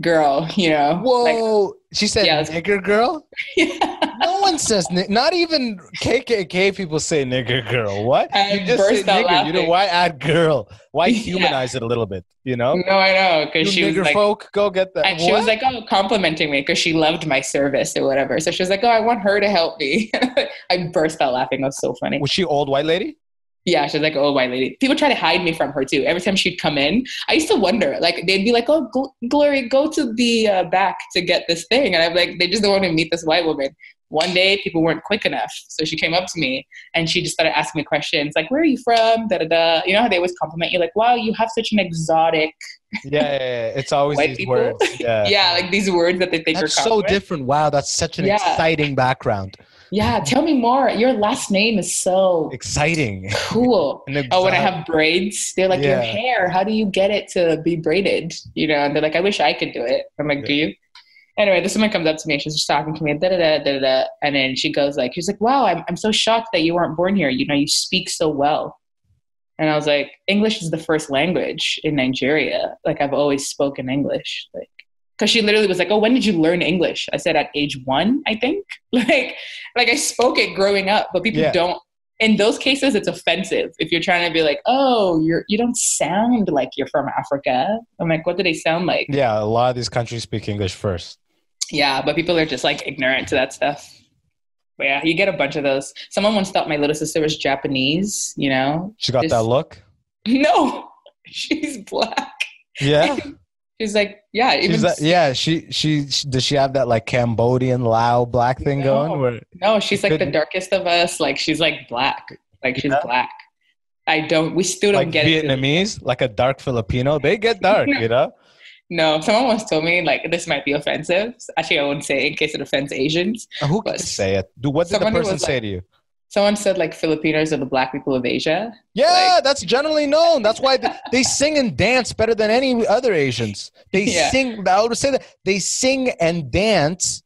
girl," you know. Like, Whoa. she said, Yeah, nigger girl? yeah. No one says, ni- not even KKK people say nigger girl. What? I you just say nigger. You know, why add girl? Why Yeah. humanize it a little bit? You know? No, I know because she was like, folk, go get that. and she was like, oh, complimenting me because she loved my service or whatever. So she was like, oh, I want her to help me. I burst out laughing. It was so funny. was she old white lady? Yeah, she was like, old white lady. People try to hide me from her too. Every time she'd come in, I used to wonder, like, they'd be like, oh, Gl- Glory, go to the uh, back to get this thing. And I'm like, they just don't want to meet this white woman. One day, people weren't quick enough. So she came up to me and she just started asking me questions like, where are you from? Da da da. You know how they always compliment you, like, wow, you have such an exotic. Yeah, yeah, yeah. it's always these people? words. Yeah. Yeah, like these words that they think That's are so different. Wow, that's such an Yeah. exciting background. Yeah, tell me more. Your last name is so Exciting. cool. Oh, when I have braids, they're like, your hair, how do you get it to be braided? You know, and they're like, I wish I could do it. I'm like, Yeah. do you? Anyway, this woman comes up to me. She's just talking to me, da da da da da. And then she goes like, she's like, wow, I'm, I'm so shocked that you weren't born here. You know, you speak so well. And I was like, English is the first language in Nigeria. Like I've always spoken English. Like, because she literally was like, "Oh, when did you learn English?" I said, "At age one, I think." Like, like I spoke it growing up, but people Yeah. don't. In those cases, it's offensive if you're trying to be like, "Oh, you're you don't sound like you're from Africa." I'm like, "What do they sound like?" Yeah, a lot of these countries speak English first. Yeah, but people are just like ignorant to that stuff. But yeah, you get a bunch of those. Someone once thought my little sister was Japanese. You know? She got Just- that look. No, she's black. Yeah. She's like, yeah, even She's that, yeah, she, she she does she have that like Cambodian Lao black thing No. going? Where No, she's like the Couldn't- darkest of us. Like she's like black. Like she's Yeah. black. I don't. We still don't like get it. Vietnamese, like a dark Filipino, they get dark, you know. No, someone once told me like this might be offensive. Actually, I won't say in case it offends Asians. Uh, who can say it? Do what did the person was say like- to you? Someone said like Filipinos are the black people of Asia. Yeah, that's generally known. That's why they, they sing and dance better than any other Asians. They Yeah. sing. I would say that they sing and dance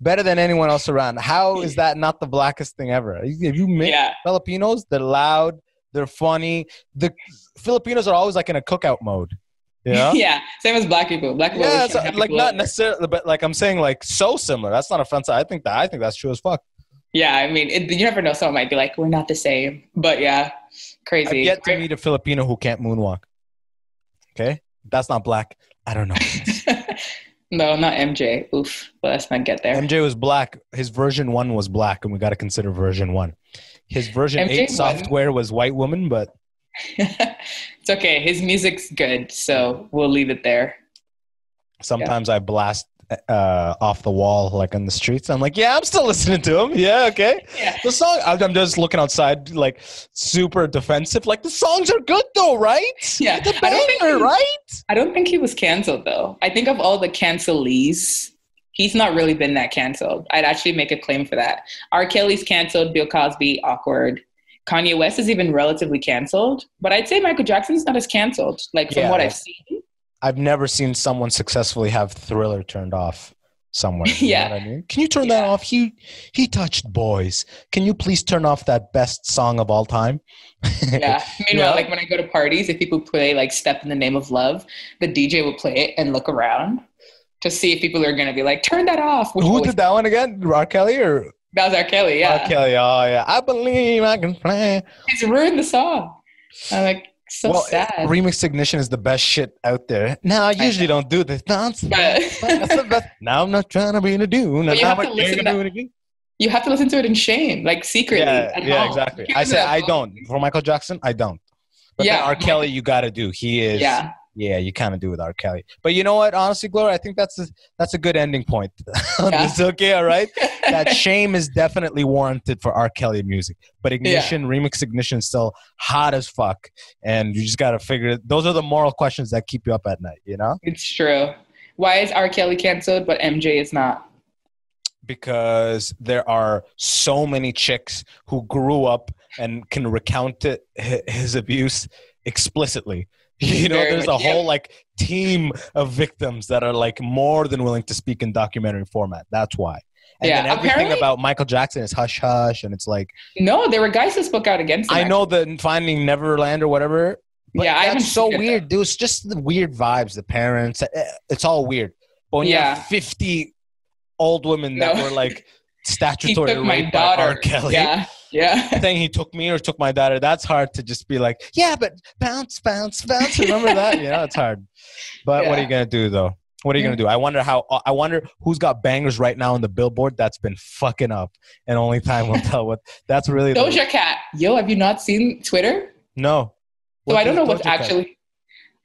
better than anyone else around. How is that not the blackest thing ever? Have you met Yeah, Filipinos? They're loud. They're funny. The Filipinos are always like in a cookout mode. Yeah. yeah. Same as black people. Black people. Yeah, always it's try to have like not necessarily, but like I'm saying, like so similar. That's not offensive. I think that I think that's true as fuck. Yeah, I mean, it, you never know. Someone might be like, "We're not the same," but yeah, I've crazy. yet to meet a Filipino who can't moonwalk. Okay, that's not black. I don't know. no, not MJ. Oof. But let's not get there. MJ was black. His version one was black, and we got to consider version one. His version MJ eight one. software was white woman, but it's okay. His music's good, so we'll leave it there. sometimes I blast uh, off the wall, like on the streets. I'm like, yeah, I'm still listening to him. Yeah, okay. Yeah. The song, I'm just looking outside, like super defensive. Like the songs are good though, right? Yeah. the I don't think banger, he- right? I don't think he was canceled though. I think of all the cancelees, he's not really been that canceled. I'd actually make a claim for that. R. Kelly's canceled, Bill Cosby, awkward. Kanye West is even relatively canceled, but I'd say Michael Jackson's not as canceled. Like from Yeah. what I've seen. I've never seen someone successfully have Thriller turned off somewhere. Yeah. I mean? Can you turn that off? He he touched boys. Can you please turn off that best song of all time? Yeah. Meanwhile, Yeah. like when I go to parties, if people play like "Step in the Name of Love," the DJ will play it and look around to see if people are gonna be like, "Turn that off." which Who did that one again? R. Kelly or That was R. Kelly. Yeah. R. Kelly? Oh yeah. I believe I can fly. He's ruined the song. I'm like, so well, sad. remix ignition is the best shit out there. Now I I usually don't do this. That's But- that's the best. Now I'm not trying to be the dude. But you have to listen gonna it you have to listen to it in shame, like secretly. Yeah, yeah, exactly. I say I don't. For Michael Jackson, I don't. But Yeah, R. Kelly, you got to do. He is. Yeah, Yeah, you kind of do with R. Kelly. But you know what? Honestly, Gloria, I think that's a, that's a good ending point. Yeah. It's okay, all right? That shame is definitely warranted for R. Kelly music. But Ignition, Remix Ignition is still hot as fuck. And you just got to figure it. Those are the moral questions that keep you up at night, you know? it's true. Why is R. Kelly canceled, but MJ is not? Because there are so many chicks who grew up and can recount it, his abuse explicitly. You know, there's a yeah. whole like team of victims that are like more than willing to speak in documentary format. That's why. And Yeah, then everything about Michael Jackson is hush hush, and it's like No, there were guys who spoke out against him. I know the Finding Neverland or whatever. But Yeah, I that's so weird, dude. It's just the weird vibes. The parents, eh, it's all weird. But when you Yeah. have fifty old women that No. were like statutory raped by R. Kelly, Yeah, yeah. saying he took me or took my daughter, that's hard to just be like, yeah, but bounce, bounce, bounce. Remember that? You know, it's hard. But what are you gonna do though? What are you Yeah. gonna do? I wonder how. Uh, I wonder who's got bangers right now on the billboard that's been fucking up, and only time will tell. What that's really the, Doja Cat. Yo, have you not seen Twitter? no. So What I don't know what's actually.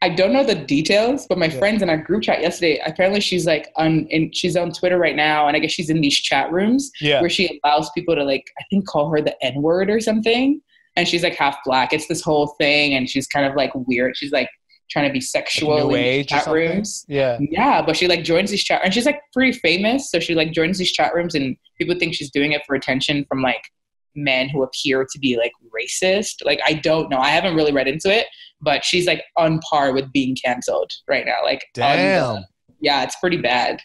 I don't know the details, but my Yeah. friends in our group chat yesterday, apparently she's like on, in, she's on Twitter right now, and I guess she's in these chat rooms Yeah. where she allows people to like, I think call her the N word or something, and she's like half black. It's this whole thing, and she's kind of like weird. She's like trying to be sexual New in these chat rooms. Yeah. Yeah, but she like joins these chat, and she's like pretty famous, so she like joins these chat rooms, and people think she's doing it for attention from like men who appear to be like racist. Like I don't know, I haven't really read into it, but she's like on par with being canceled right now. Like on the- Damn. yeah, it's pretty bad.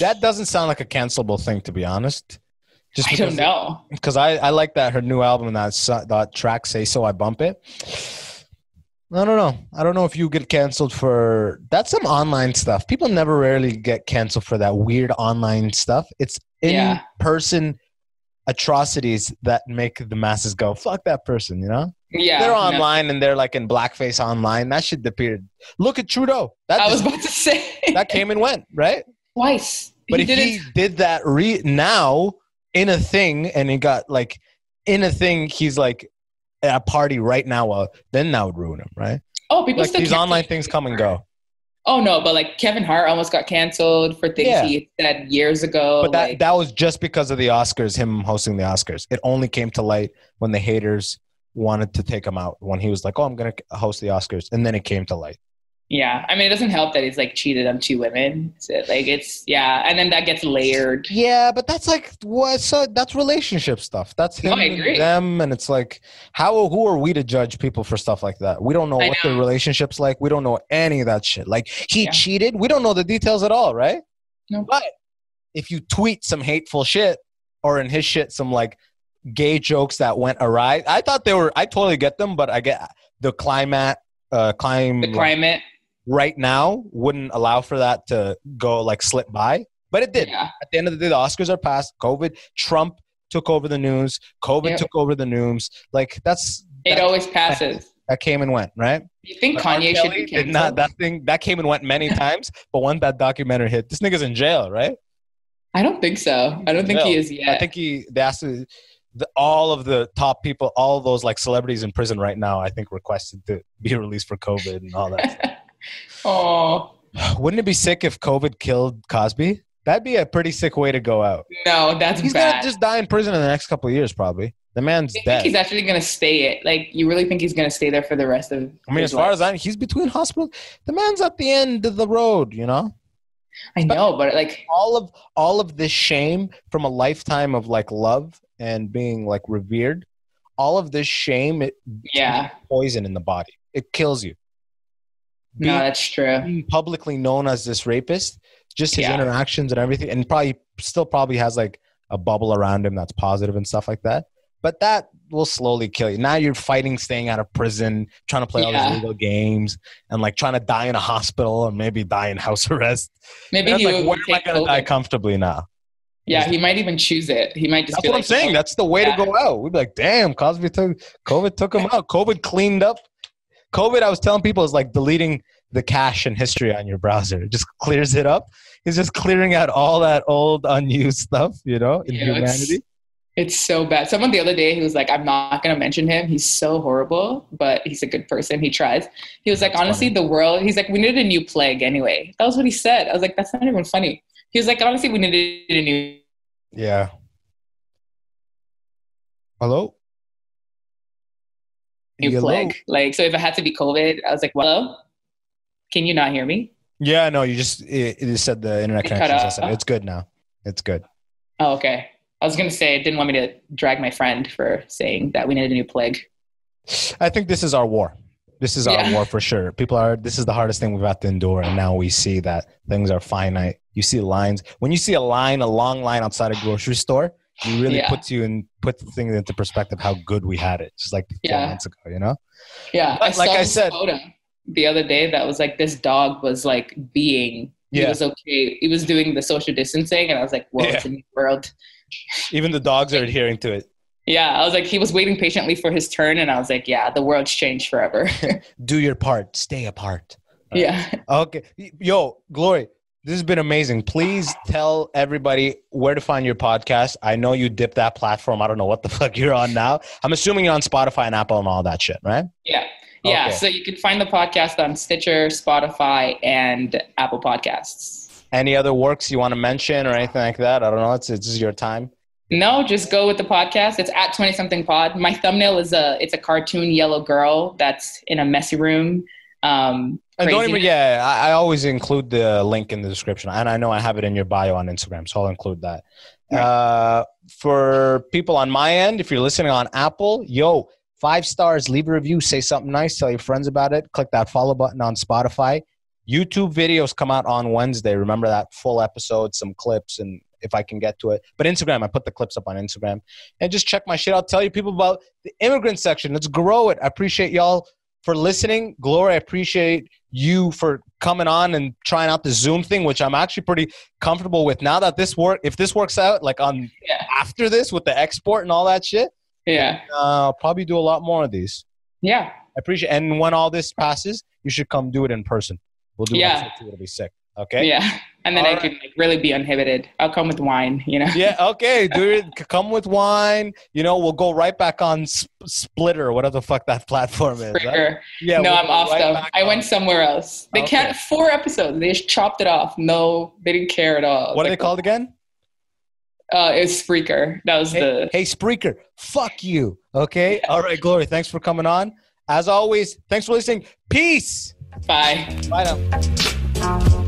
That doesn't sound like a cancelable thing, to be honest. Just I don't know. because I, I like that her new album that that track say so I bump it. I don't know. I don't know if you get canceled for that's some online stuff. People never rarely get canceled for that weird online stuff. It's in person atrocities that make the masses go fuck that person. You know Yeah, they're no. online and they're like in blackface online. That shit appeared. Look at Trudeau. That I was just- about to say that came and went right. twice. But he if did he it. did that re- now in a thing and he got like in a thing, he's like at a party right now, uh, then that would ruin him, right? Oh, people Like these online things come and go. Oh no, but like Kevin Hart almost got canceled for things Yeah. he said years ago. But that like, that was just because of the Oscars, him hosting the Oscars. It only came to light when the haters wanted to take him out. When he was like, "Oh, I'm gonna host the Oscars," and then it came to light. Yeah, I mean, it doesn't help that he's like cheated on two women. So, like, it's yeah, and then that gets layered. Yeah, but that's like what? So that's relationship stuff. That's him No, and them, and it's like, how? Who are we to judge people for stuff like that? We don't know I what their relationships like. We don't know any of that shit. Like he Yeah. cheated. We don't know the details at all, right? No. But if you tweet some hateful shit, or in his shit some like gay jokes that went awry, I thought they were. I totally get them, but I get the climate. Uh, climb The climate. Right now wouldn't allow for that to go like slip by, but it did Yeah, at the end of the day, the Oscars are past. COVID, Trump took over the news. COVID Yep. took over the news. Like that's it that, always passes. that came and went, right? You think But Kanye should be did not that thing that came and went many times. But once that documentary hit, this nigga's in jail, right? I don't think so. I don't think he is yet. I think he they asked the, all of the top people, all those like celebrities in prison right now. I think requested to be released for COVID and all that. oh, Wouldn't it be sick if COVID killed Cosby? That'd be a pretty sick way to go out. No, that's He's bad. gonna just die in prison in the next couple of years, probably. The man's dead. he's actually gonna stay it. Like, you really think he's gonna stay there for the rest of? I mean, as far life? as I, he's between hospitals. The man's at the end of the road. You know, I know, but like, all of all of this shame from a lifetime of like love and being like revered. All of this shame, it yeah, poison in the body. It kills you. No, that's true. being publicly known as this rapist, just his Yeah. interactions and everything, and probably still probably has like a bubble around him that's positive and stuff like that. But that will slowly kill you. Now you're fighting staying out of prison, trying to play all these legal games, and like trying to die in a hospital or maybe die in house arrest. Maybe he like, where am I going to die comfortably now? Yeah, he might even choose it. He might just. That's what I'm saying. "Oh, That's the way Yeah. to go out. We'd be like, damn, Cosby took COVID took him out. COVID cleaned up. COVID, I was telling people, is like deleting the cache and history on your browser. It just clears it up. It's just clearing out all that old unused stuff, you know, in know, it's- humanity. It's so bad. Someone the other day, he was like, I'm not going to mention him. He's so horrible, but he's a good person. He tries. He was like, That's honestly, the world, he's like, we needed a new plague anyway. That was what he said. I was like, that's not even funny. He was like, honestly, we needed a new. Yeah. Hello? New Hello? plague. Like, so if it had to be COVID, I was like, well, hello? Can you not hear me? Yeah, no, you just it, it just said the internet connection. It's good now. It's good. Oh, okay. I was going to say, it didn't want me to drag my friend for saying that we needed a new plague. I think this is our war. This is our Yeah. war for sure. People are. This is the hardest thing we've had to endure, and now we see that things are finite. You see lines. When you see a line, a long line outside a grocery store, you really Yeah. puts you and put the thing into perspective how good we had it just like four Yeah. months ago. You know. Yeah. But like I said- photo uh, the other day that was like, this dog was like being. He Yeah. was okay. He was doing the social distancing, and I was like, "Whoa, it's a new world." Even the dogs are adhering to it. Yeah, I was like, he was waiting patiently for his turn, and I was like, yeah, the world's changed forever. Do your part. Stay apart. yeah, Okay. Yo, Glory, this has been amazing. Please tell everybody where to find your podcast. I know you dipped that platform. I don't know what the fuck you're on now. I'm assuming you're on Spotify and Apple and all that shit, right? yeah, yeah. Okay. So you can find the podcast on Stitcher, Spotify, and Apple Podcasts. Any other works you want to mention or anything like that? I don't know. It's it's your time. No, just go with the podcast. It's at twenty something pod. My thumbnail is a it's a cartoon yellow girl that's in a messy room. Um, And don't even, yeah, I, I always include the link in the description. And I know I have it in your bio on Instagram, so I'll include that. Right. Uh, for people on my end, if you're listening on Apple, yo, five stars, leave a review, say something nice, tell your friends about it, click that follow button on Spotify. YouTube videos come out on Wednesday. Remember that full episode, some clips, and if I can get to it. But Instagram, I put the clips up on Instagram. And just check my shit I'll Tell you people about the immigrant section. Let's grow it. I appreciate y'all for listening. Glory, I appreciate you for coming on and trying out the Zoom thing, which I'm actually pretty comfortable with. Now that this work, if this works out, like on Yeah. after this with the export and all that shit, yeah, uh, I'll probably do a lot more of these. yeah, I appreciate. And when all this passes, you should come do it in person. We'll do Yeah. for. It'll be sick. Okay. yeah. And then All I right. can like, really be uninhibited. I'll come with wine, you know. Yeah. Okay, dude. Come with wine. You know, we'll go right back on Sp- Splitter, whatever the fuck that platform is. Right? Yeah. no, we'll I'm off right though. I on- went somewhere else. They Okay. can't four episodes. They just chopped it off. No, they didn't care at all. What are Like, they called again? Uh, it was Spreaker. That was Hey, the hey, Spreaker, fuck you. Okay. All right, Glory. Thanks for coming on. As always, thanks for listening. Peace. bye. Bye now.